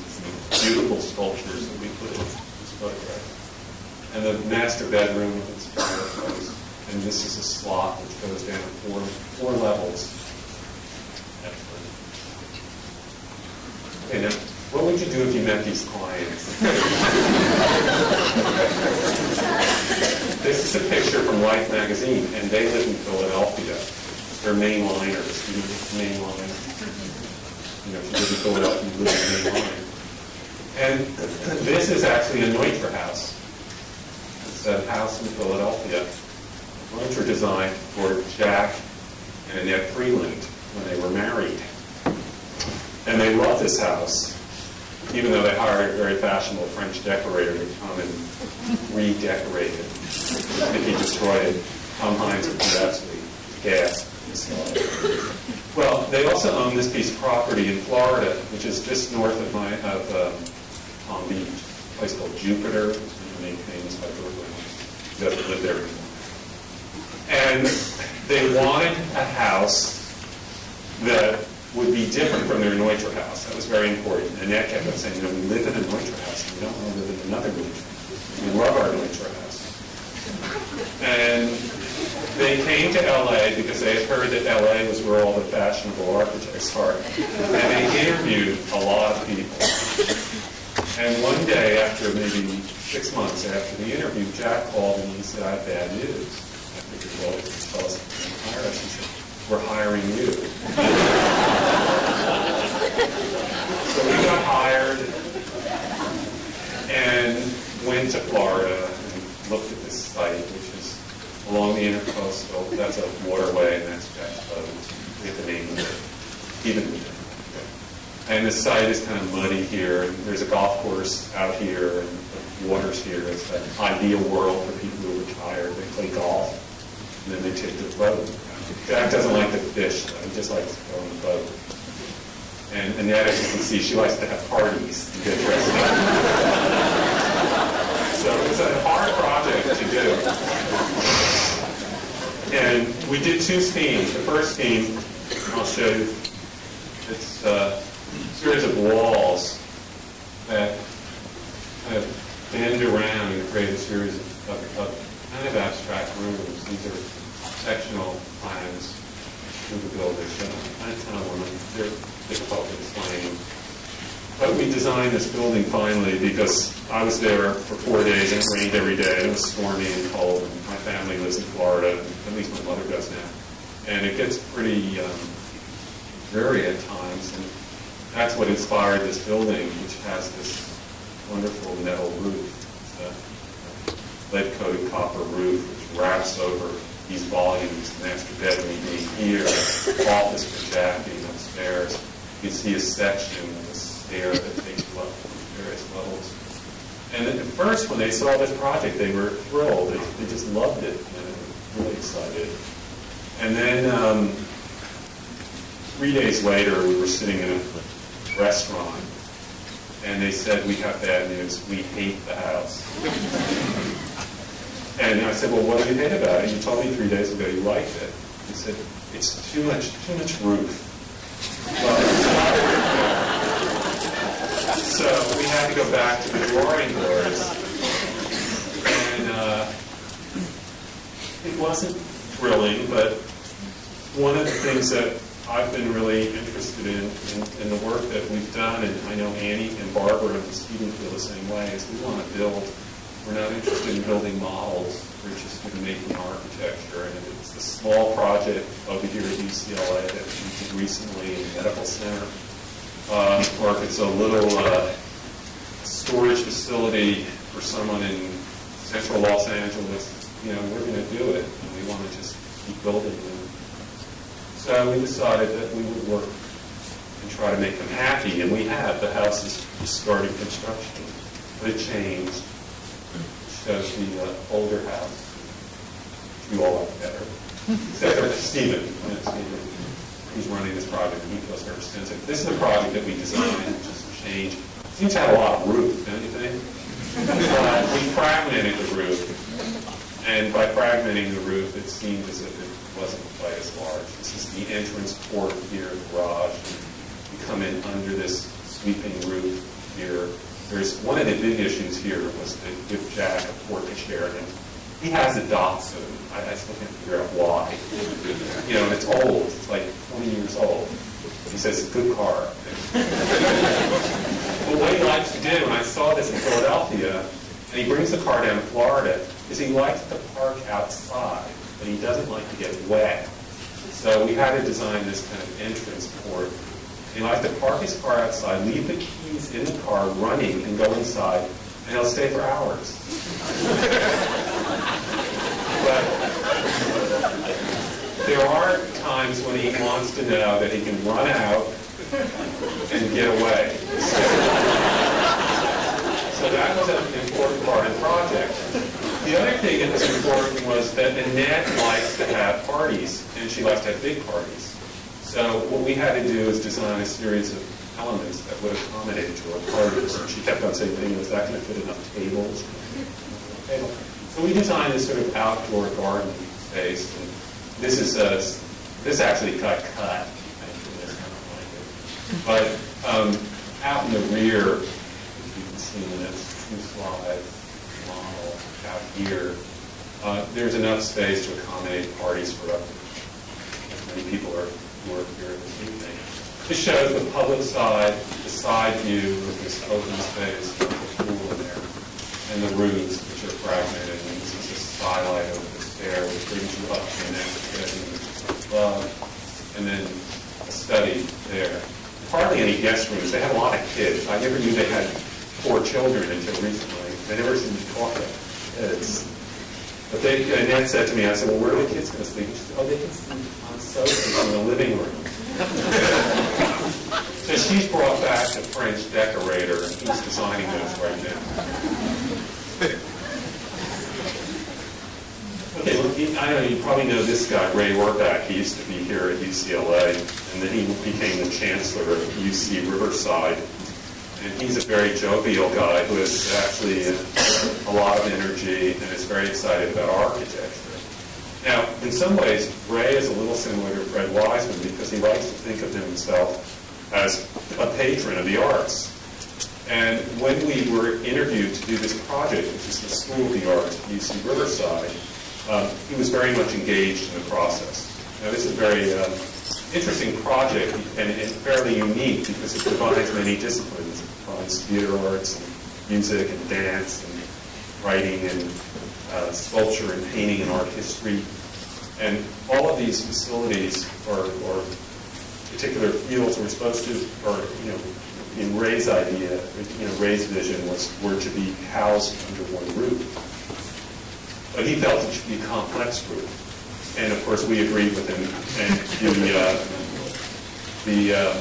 beautiful sculptures that we put in this photograph. And the master bedroom with its fireplace. And this is a slot which goes down four, four levels. Okay, now, what would you do if you met these clients? this is a picture from Life magazine, and they live in Philadelphia. They're mainliners, you know, mainline. You know, if you live in Philadelphia, you live in the main line. And this is actually a Neutra house. It's a house in Philadelphia. Neutra designed for Jack and Annette Freeland when they were married. And they love this house, even though they hired a very fashionable French decorator to come and redecorate it. I think he destroyed it. Tom Hines be absolutely gasped. Well, they also own this piece of property in Florida, which is just north of my of um, Palm Beach, a place called Jupiter, made famous by Brooklyn. He doesn't live there anymore. And they wanted a house that would be different from their Neutra house. That was very important. And Annette kept on saying, you know, we live in a Neutra house. We don't want to live in another Neutra. We love our Neutra house. And they came to LA because they had heard that LA was where all the fashionable architects are. And they interviewed a lot of people. And one day, after maybe six months after the interview, Jack called and he said, I have bad news. I figured, well, tell us if you hire us. He said, we're hiring you. so we got hired and went to Florida and looked at this site, which is along the intercoastal. That's a waterway, and that's Jack's boat. We have the name of it. Even and the site is kind of muddy here. And there's a golf course out here, and the water's here. It's an ideal world for people who are retired. They play golf, and then they take their boat. Jack doesn't like the fish, though. He just likes to go on the boat. And Annette, as you can see, she likes to have parties and get dressed up. so it's a hard project to do. And we did two scenes. The first scene, I'll show you, it's a series of walls that kind of bend around and create a series of, of, of kind of abstract rooms. These are sectional plans through the building. Of want to, they're difficult to explain. But we designed this building finally because I was there for four days and it rained every day. It was stormy and cold. And my family lives in Florida, at least my mother does now. And it gets pretty um, dreary at times. And that's what inspired this building, which has this wonderful metal roof. A lead-coated copper roof which wraps over these volumes, master bedroom being here, office for Jack being upstairs. You can see a section of a stair that takes you up to various levels. And at first, when they saw this project, they were thrilled. They, they just loved it and really excited. And then um, three days later, we were sitting in a restaurant, and they said, we have bad news. We hate the house. And I said, well, what do you hate about it? You told me three days ago you liked it. He said, it's too much, too much roof. so we had to go back to the drawing boards. And uh, it wasn't thrilling, but one of the things that I've been really interested in, in, in the work that we've done, and I know Annie and Barbara and Stephen feel the same way, is we want to build we're not interested in building models. We're interested in making architecture. And it's a small project over here at UCLA that we did recently in the medical center. Uh, or if it's a little uh, storage facility for someone in central Los Angeles, you know, we're going to do it. And we want to just keep building them. So we decided that we would work and try to make them happy. And we have. The house is starting construction. But it changed shows the uh, older house. You all like better. Except for Stephen. He's running this project. He feels very sensitive. This is a project that we designed, just changed. Seems to have a lot of roof, don't you think? uh, we fragmented the roof. And by fragmenting the roof, it seemed as if it wasn't quite as large. This is the entrance port here, garage. You come in under this sweeping roof here there's one of the big issues here was to give Jack a port to Sheridan. He has a Datsun. I, I still can't figure out why. You know, it's old. It's like 20 years old. He says it's a good car. but what he likes to do, and I saw this in Philadelphia, and he brings the car down to Florida, is he likes to park outside, but he doesn't like to get wet. So we had to design this kind of entrance port He'll have to park his car outside, leave the keys in the car running, and go inside, and he'll stay for hours. but there are times when he wants to know that he can run out and get away. So that was an important part of the project. The other thing that was important was that Annette likes to have parties, and she likes to have big parties. So what we had to do is design a series of elements that would accommodate to our parties. And she kept on saying, you know, is that going to fit enough tables? So we designed this sort of outdoor garden space. And this is a, this actually got cut. But um, out in the rear, as you can see in this two slide model out here, uh, there's enough space to accommodate parties for up to as many people are, who are here this evening. This shows the public side, the side view of this open space, with the pool in there, and the roofs, which are fragmented, and this is a skylight over the stair, which brings you up to the next bedroom above, and then a study there. Hardly any guest rooms. They have a lot of kids. I never knew they had four children until recently. They never seemed to talk about kids. But they, Annette said to me, I said, well, where are the kids going to sleep? She said, oh, they can sleep sofas in the living room. so she's brought back a French decorator, and he's designing those right now. Okay, well, he- I know you probably know this guy, Ray Orbach. He used to be here at UCLA, and then he became the chancellor of UC Riverside. And he's a very jovial guy who has actually uh, a lot of energy and is very excited about architecture. Now, in some ways, Ray is a little similar to Fred Wiseman because he likes to think of himself as a patron of the arts. And when we were interviewed to do this project, which is the School of the Arts at UC Riverside, um, he was very much engaged in the process. Now, this is a very uh, interesting project and, and fairly unique because it combines many disciplines. It combines theater arts, and music, and dance, and writing, and uh, sculpture, and painting, and art history. And all of these facilities or, or particular fields were supposed to, or you know, in Ray's idea, you know, Ray's vision was were to be housed under one roof. But he felt it should be a complex group. And of course, we agreed with him. And the, uh, the uh,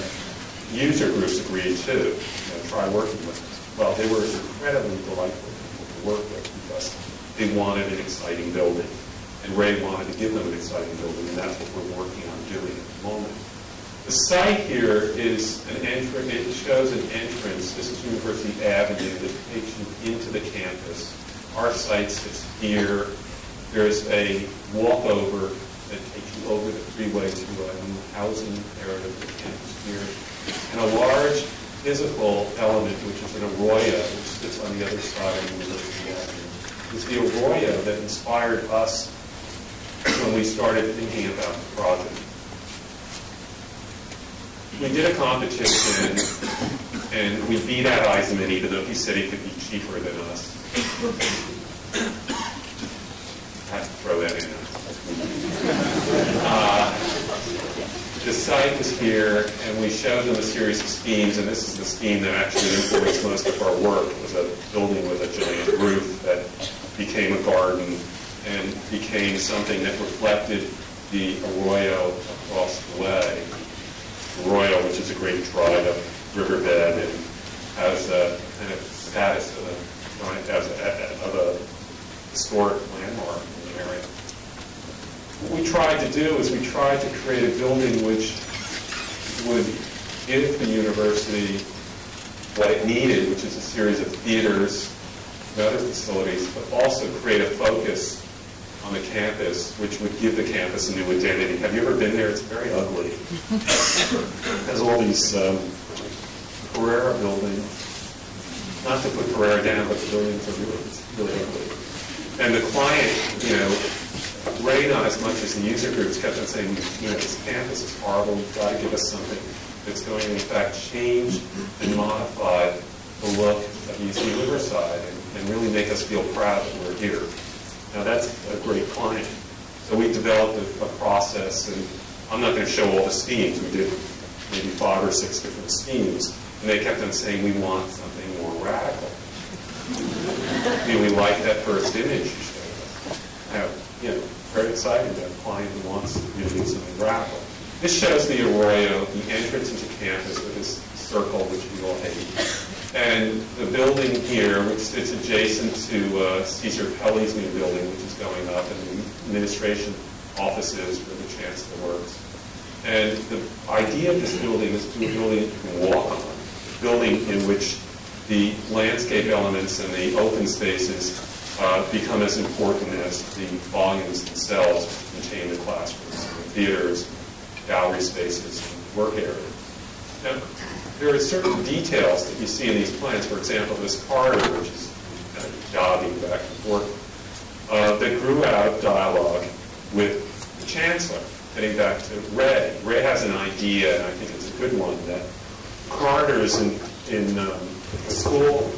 user groups agreed too. You know, try working with us. Well, they were incredibly delightful people to work with because they wanted an exciting building. And Ray wanted to give them an exciting building, and that's what we're working on doing at the moment. The site here is an entrance, it shows an entrance, this is University Avenue, that takes you into the campus. Our site sits here. There's a walkover that takes you over the freeway to a new housing area of the campus here. And a large physical element, which is an arroyo, which sits on the other side of the University Avenue. It's the arroyo that inspired us when we started thinking about the project. We did a competition, and we beat out Eisenman, even though he said he could be cheaper than us. I have to throw that in. Uh, the site is here, and we showed them a series of schemes, and this is the scheme that actually influenced most of our work. It was a building with a giant roof that became a garden and became something that reflected the arroyo across the way. Arroyo, which is a great dried up riverbed and has a kind of status of a, as a, of a historic landmark in the area. What we tried to do is we tried to create a building which would give the university what it needed, which is a series of theaters other facilities, but also create a focus on the campus, which would give the campus a new identity. Have you ever been there? It's very ugly. it has all these um, Carrera buildings. Not to put Carrera down, but the buildings are really, really ugly. And the client, you know, Ray not as much as the user groups kept on saying, you know, this campus is horrible, you've got to give us something that's going to in fact change and modify the look of UC Riverside and, and really make us feel proud that we're here. Now that's a great client. So we developed a, a process, and I'm not going to show all the schemes. We did maybe five or six different schemes, and they kept on saying we want something more radical. I mean, we like that first image you showed us. Now, you know, very excited about a client who wants you know, do something radical. This shows the arroyo, the entrance into campus with this circle, which we all hate. And the building here, which sits adjacent to uh, Cesar Pelli's new building, which is going up, and the administration offices for the chancellor works. And the idea of this building is to be a building you can walk on, a building in which the landscape elements and the open spaces uh, become as important as the volumes themselves contain the classrooms, the theaters, gallery spaces, and work areas. Now, there are certain details that you see in these plans. For example, this corridor, which is kind of jogging back and forth, uh, that grew out of dialogue with the chancellor. Getting back to Ray, Ray has an idea, and I think it's a good one, that corridors in, in um, school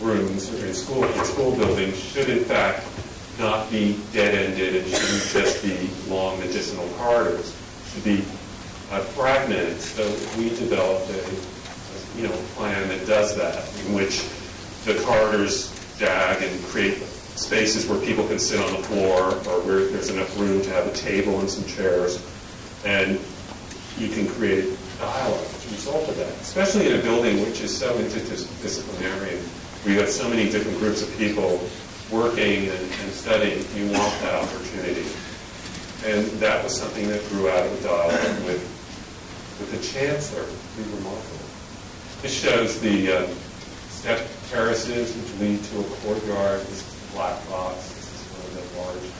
rooms or in school, in school buildings should in fact not be dead-ended and shouldn't just be long medicinal corridors. Should be uh. So we developed a, you know plan that does that, in which the corridors jag and create spaces where people can sit on the floor or where there's enough room to have a table and some chairs. And you can create dialogue as a result of that, especially in a building which is so interdisciplinary. And we have so many different groups of people working and, and studying. You want that opportunity. And that was something that grew out of a dialogue with, with the chancellor. Pretty remarkable. This shows the uh, step terraces which lead to a courtyard. This is the black box. This is one of the large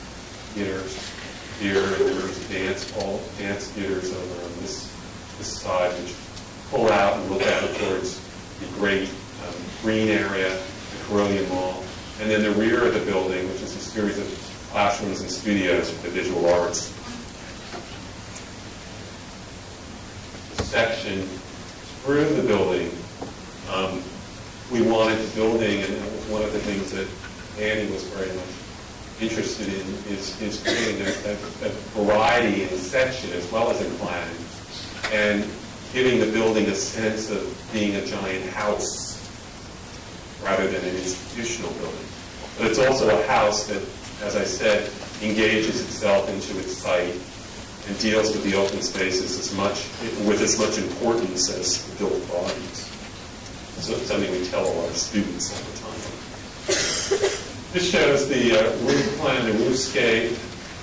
theaters here. And there's dance hall, dance theaters over on this, this side, which pull out and look out towards the great um, green area, the Carillon Mall. And then the rear of the building, which is a series of classrooms and studios for the visual arts. Section through the building, um, we wanted the building, and was one of the things that Annie was very much interested in, is, is creating a, a, a variety in section as well as in planning, and giving the building a sense of being a giant house rather than an institutional building. But it's also a house that, as I said, engages itself into its site and deals with the open spaces as much, with as much importance as built bodies. So it's something we tell a lot of students all the time. This shows the uh, roof plan, the roofscape,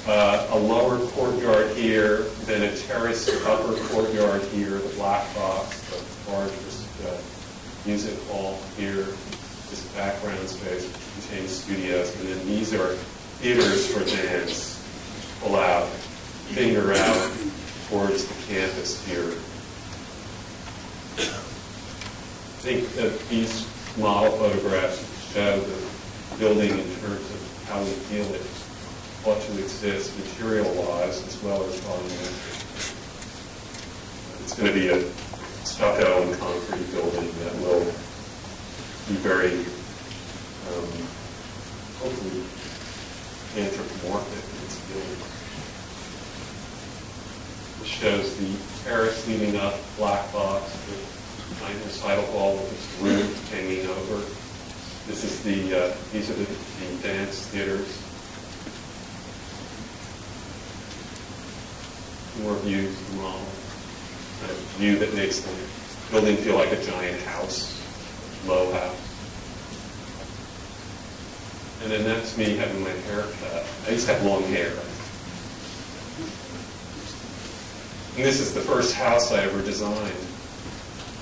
uh, a lower courtyard here, then a terrace upper courtyard here, the black box, the large uh, music hall here, this background space which contains studios, and then these are theaters for dance. Out, finger out towards the campus here. I think that these model photographs show the building in terms of how we feel it ought to exist material-wise as well as volumetric. It's going to be a stucco and concrete building that will be very, um, hopefully, anthropomorphic in its building. Shows the terrace leading up, black box with behind recital hall with its roof hanging over. This is the, uh, these are the, the dance theaters. More views from all. A view that makes the building feel like a giant house low house. And then that's me having my hair cut. I used to have long hair. And this is the first house I ever designed.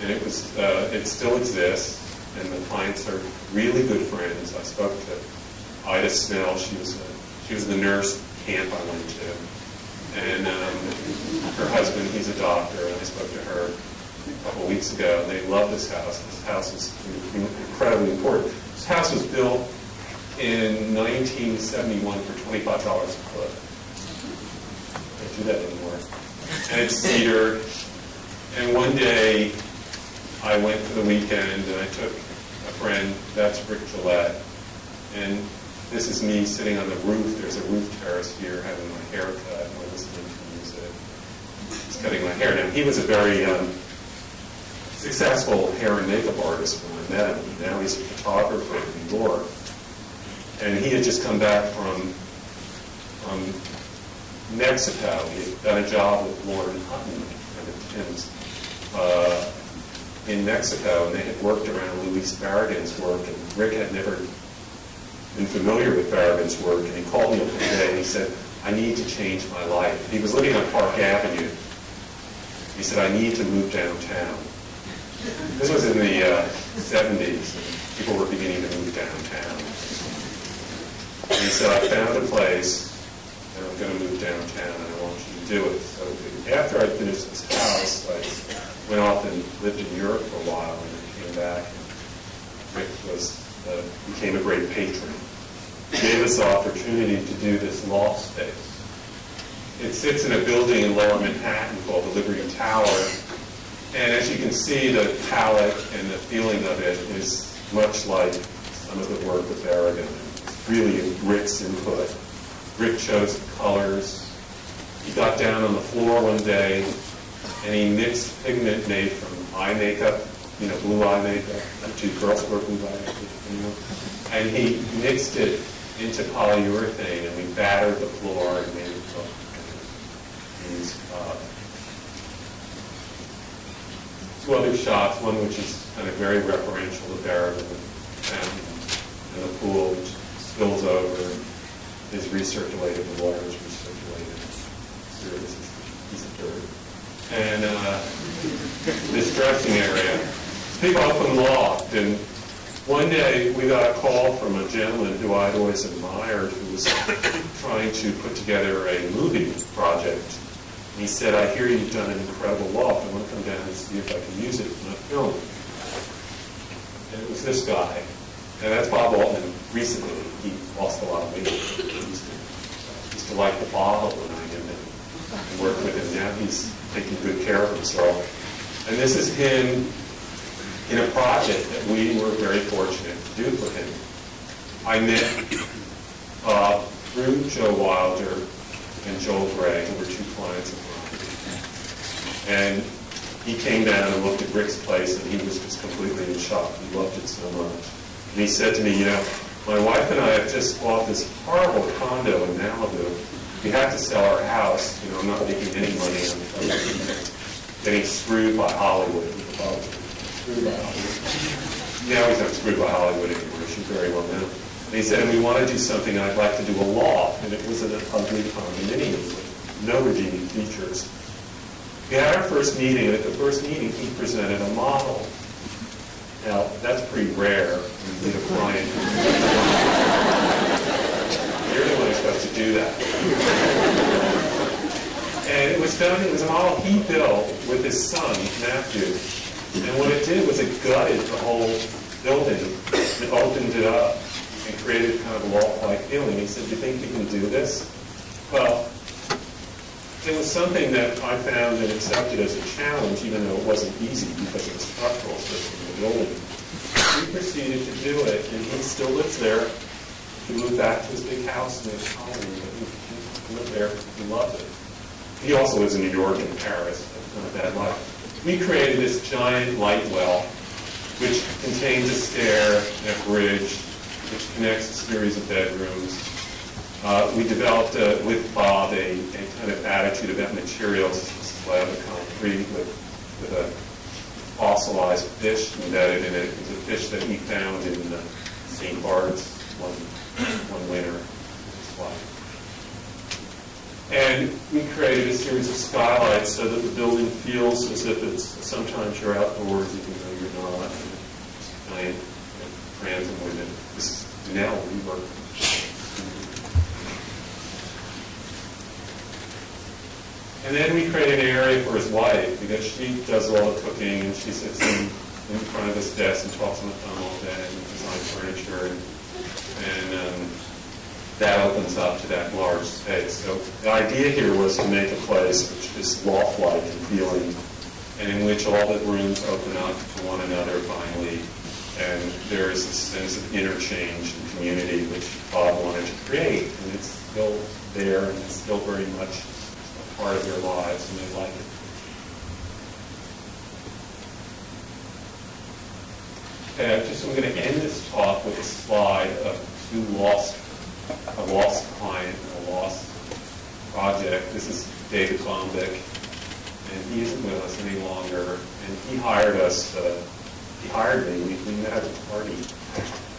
And it was, uh, it still exists, and the clients are really good friends. I spoke to Ida Snell. She was, a, she was the nurse camp I went to. And um, her husband, he's a doctor, and I spoke to her a couple weeks ago. They love this house. This house is incredibly important. This house was built in 1971 for $25 a foot. Can't do that anymore. And it's cedar. And one day, I went for the weekend and I took a friend, that's Rick Gillette, and this is me sitting on the roof. There's a roof terrace here having my hair cut. We're listening to music. He's cutting my hair. Now, he was a very um, successful hair and makeup artist when I met him. Now he's a photographer in New York. And he had just come back from, from Mexico. He had done a job with Lauren Hutton and uh, in Mexico, and they had worked around Luis Barragan's work, and Rick had never been familiar with Barragan's work, and he called me up one day and he said, I need to change my life. He was living on Park Avenue. He said, I need to move downtown. This was in the uh, 70s. People were beginning to move downtown. And said, I found a place, and I'm going to move downtown, and I want you to do it. So after I finished this house, I went off and lived in Europe for a while, and then came back. And Rick was uh, became a great patron. gave us the opportunity to do this loft space. It sits in a building in lower Manhattan called the Liberty Tower. And as you can see, the palette and the feeling of it is much like some of the work of Barragan. Really Rick's input. Rick chose colors. He got down on the floor one day and he mixed pigment made from eye makeup, you know, blue eye makeup. Two girls wear blue eye makeup. You know? And he mixed it into polyurethane and we battered the floor and made it look these uh, two other shots, one which is kind of very referential to Barragan and the fountain and the pool, which spills over is recirculated, the water is recirculated. This is a piece of dirt. And uh, this dressing area, big open loft, and one day we got a call from a gentleman who I'd always admired who was trying to put together a movie project. And he said, I hear you've done an incredible loft. I want to come down and see if I can use it in a film. And it was this guy. And that's Bob Altman. Recently, he lost a lot of weight. He used to, used to like Bob when I him and work with him. Now he's taking good care of himself. And this is him in a project that we were very fortunate to do for him. I met uh, through Joe Wilder and Joel Grey, who were two clients of mine. And he came down and looked at Rick's place, and he was just completely in shock. He loved it so much. And he said to me, you know, my wife and I have just bought this horrible condo in Malibu. We have to sell our house. You know, I'm not making any money on getting screwed by Hollywood screwed by Hollywood. Now he's not screwed by Hollywood anymore. She's very well known. And he said, and we want to do something, I'd like to do a loft. And it was an ugly condominium with no redeeming features. We had our first meeting, and at the first meeting, he presented a model. Now, that's pretty rare you meet a client. You're the one who's supposed to do that. And it was done, it was a model he built with his son, Matthew. And what it did was it gutted the whole building. It opened it up and created kind of a loft-like feeling. He said, do you think you can do this? Well, it was something that I found and accepted as a challenge, even though it wasn't easy because of the structural system of the building. We proceeded to do it, and he still lives there. He moved back to his big house in his Hollywood. He lived there. He loved it. He also lives in New York and Paris. Not a bad life we created this giant light well, which contains a stair and a bridge, which connects a series of bedrooms. Uh, we developed uh, with Bob a, a, kind of attitude about materials, slab of concrete with, with a fossilized fish embedded in it. It was a fish that we found in uh, St. Bart's one, one winter. And we created a series of skylights so that the building feels as if it's sometimes you're outdoors even though you're not. Giant you know, transom women. This is now we work. And then we created an area for his wife because she does all the cooking and she sits in, in front of this desk and talks on the phone all day and designs furniture and, and um, that opens up to that large space. So the idea here was to make a place which is loft-like and feeling, and in which all the rooms open up to one another finally, and there is a sense of interchange and community which Bob wanted to create, and it's still there, and it's still very much part of their lives, and they like it. Okay, I just I'm going to end this talk with a slide of two lost a lost client, a lost project. This is David Bombick, and he isn't with us any longer. And he hired us. Uh, he hired me. We, we met at a party,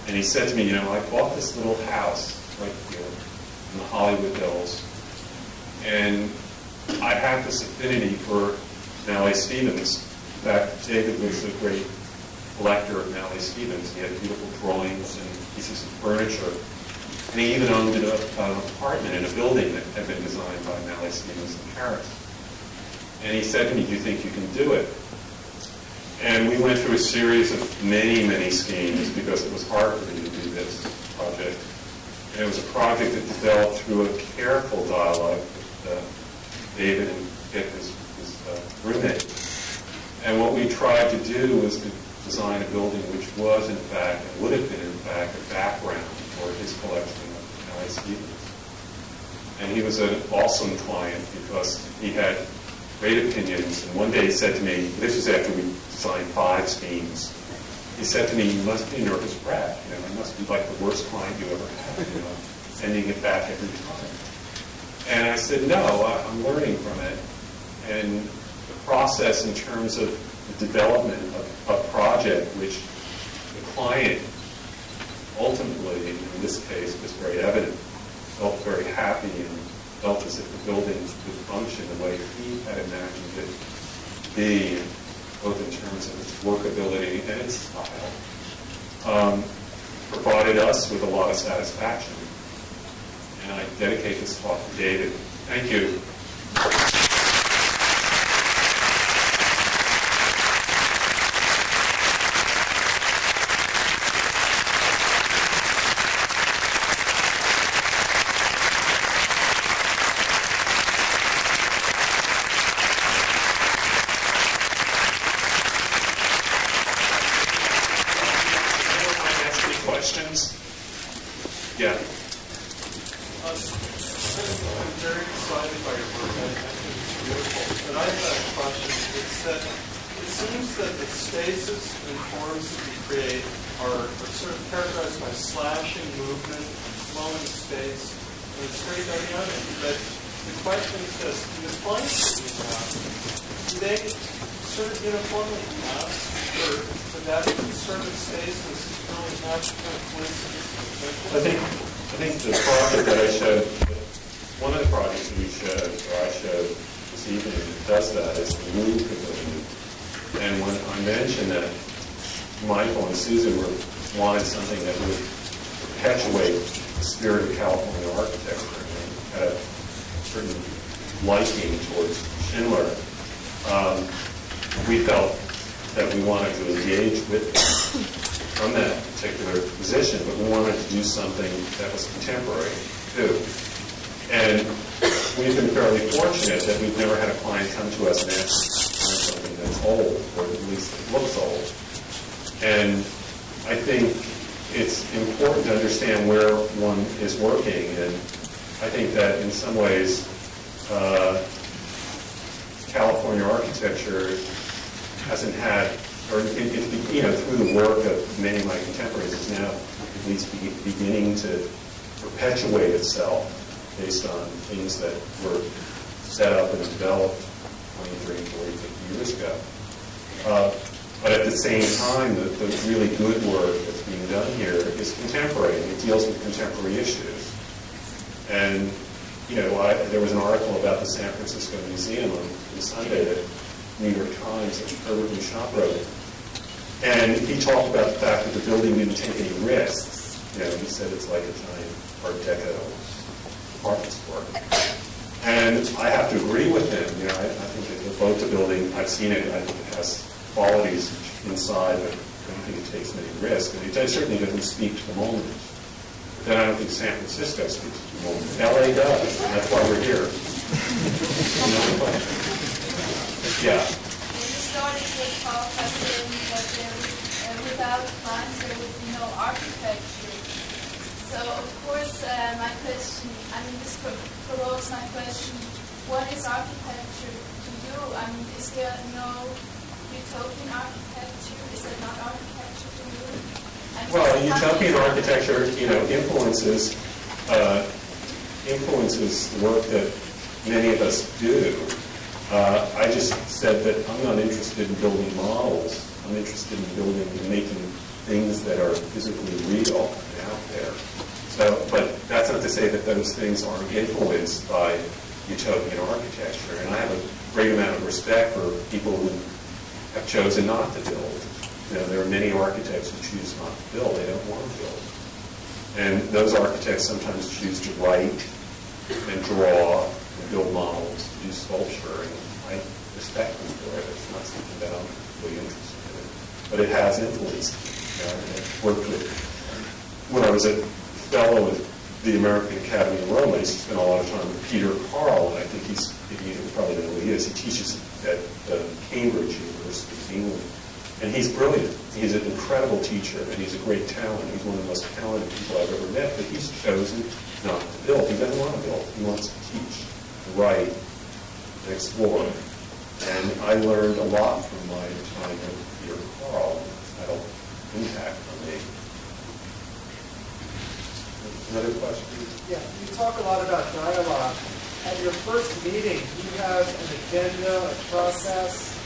and he said to me, "You know, I bought this little house right here in the Hollywood Hills, and I have this affinity for Mallet Stevens. In fact, David was a great collector of Mallet Stevens. He had beautiful drawings and pieces of furniture." And he even owned an, an apartment in a building that had been designed by Mallet Stevens in Paris. And he said to me, do you think you can do it? And we went through a series of many, many schemes because it was hard for me to do this project. And it was a project that developed through a careful dialogue with uh, David and his, his uh, roommate. And what we tried to do was to design a building which was, in fact, and would have been, in fact, a background for his collection of Mallet Stevens. And he was an awesome client because he had great opinions. And one day he said to me, this was after we designed five schemes, he said to me, you must be a nervous wreck. You know, it must be like the worst client you ever had, you know, sending it back every time. And I said, no, I'm learning from it. And the process in terms of the development of a project, which the client ultimately, in this case, was very evident, felt very happy and felt as if the building could function the way he had imagined it be both in terms of its workability and its style, um, provided us with a lot of satisfaction. And I dedicate this talk to David. Thank you. looks old. And I think it's important to understand where one is working. And I think that in some ways, uh, California architecture hasn't had, or it, it, you know, through the work of many of my contemporaries, is now at least be, beginning to perpetuate itself based on things that were set up and developed 23, 40, 50 years ago. Uh, but at the same time, the, the, really good work that's being done here is contemporary, it deals with contemporary issues. And, you know, I, there was an article about the San Francisco Museum on, on Sunday that New York Times and Herbert Muschamp wrote. And he talked about the fact that the building didn't take any risks. You know, he said it's like a giant Art Deco apartment store. And I have to agree with him. You know, I, I think that both the building, I've seen it, I think it has qualities inside, but I don't think it takes many risks. And it certainly doesn't speak to the moment. But then I don't think San Francisco speaks to the moment. LA does, and that's why we're here. yeah. When you uh, without plants there would be no architecture. So of course, uh, my question, I mean, this provokes my question, what is architecture to you? I mean, is there no utopian architecture? Is it not architecture to move? Well, utopian architecture, you know, influences uh, influences the work that many of us do. Uh, I just said that I'm not interested in building models. I'm interested in building and making things that are physically real and out there. So, but that's not to say that those things aren't influenced by utopian architecture. And I have a great amount of respect for people who have chosen not to build. You know, there are many architects who choose not to build. They don't want to build. And those architects sometimes choose to write and draw and build models, do sculpture, and I respect them for it. It's not something that I'm really interested in. But it has influenced me. You know, worked with, when I was a fellow at the American Academy of Rome, I spent a lot of time with Peter Carl, and I think he's, you probably know who he is, he teaches at and he's brilliant. He's an incredible teacher, and he's a great talent. He's one of the most talented people I've ever met, but he's chosen not to build. He doesn't want to build. He wants to teach, write, and explore. And I learned a lot from my time with Peter Carl. It's had an impact on me. Another question? Yeah, you talk a lot about dialogue. At your first meeting, you have an agenda, a process.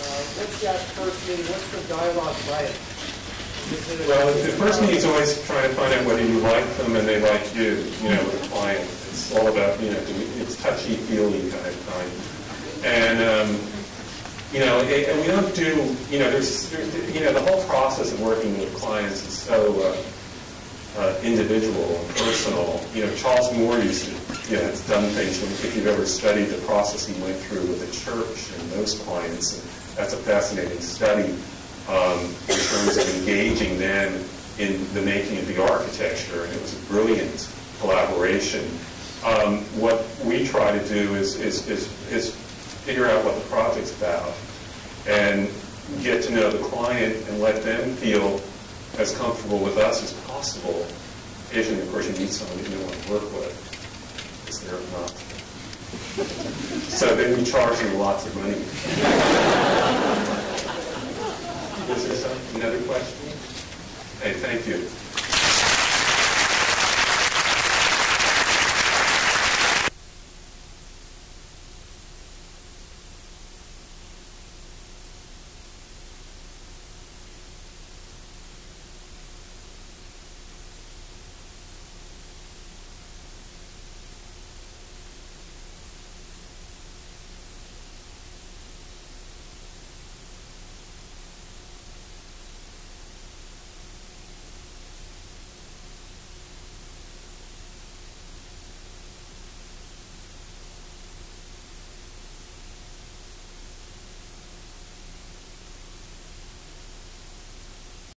Uh, what's that first meeting? What's the dialogue like? Well, the first meeting is always trying to find out whether you like them and they like you, you know, with the client. It's all about, you know, it's touchy-feely kind of time. And, um, you know, it- and we don't do, you know, there's, there- you know, the whole process of working with clients is so uh, uh, individual and personal. You know, Charles Moore used to, you know, has done things, if you've ever studied the process he went through with the church and those clients, and that's a fascinating study um, in terms of engaging them in the making of the architecture, and it was a brilliant collaboration. Um, what we try to do is, is, is, is figure out what the project's about and get to know the client and let them feel as comfortable with us as possible. Occasionally, of course, you meet someone that you want to work with because they're not. So then we charge them lots of money. Is there another question? Hey, thank you.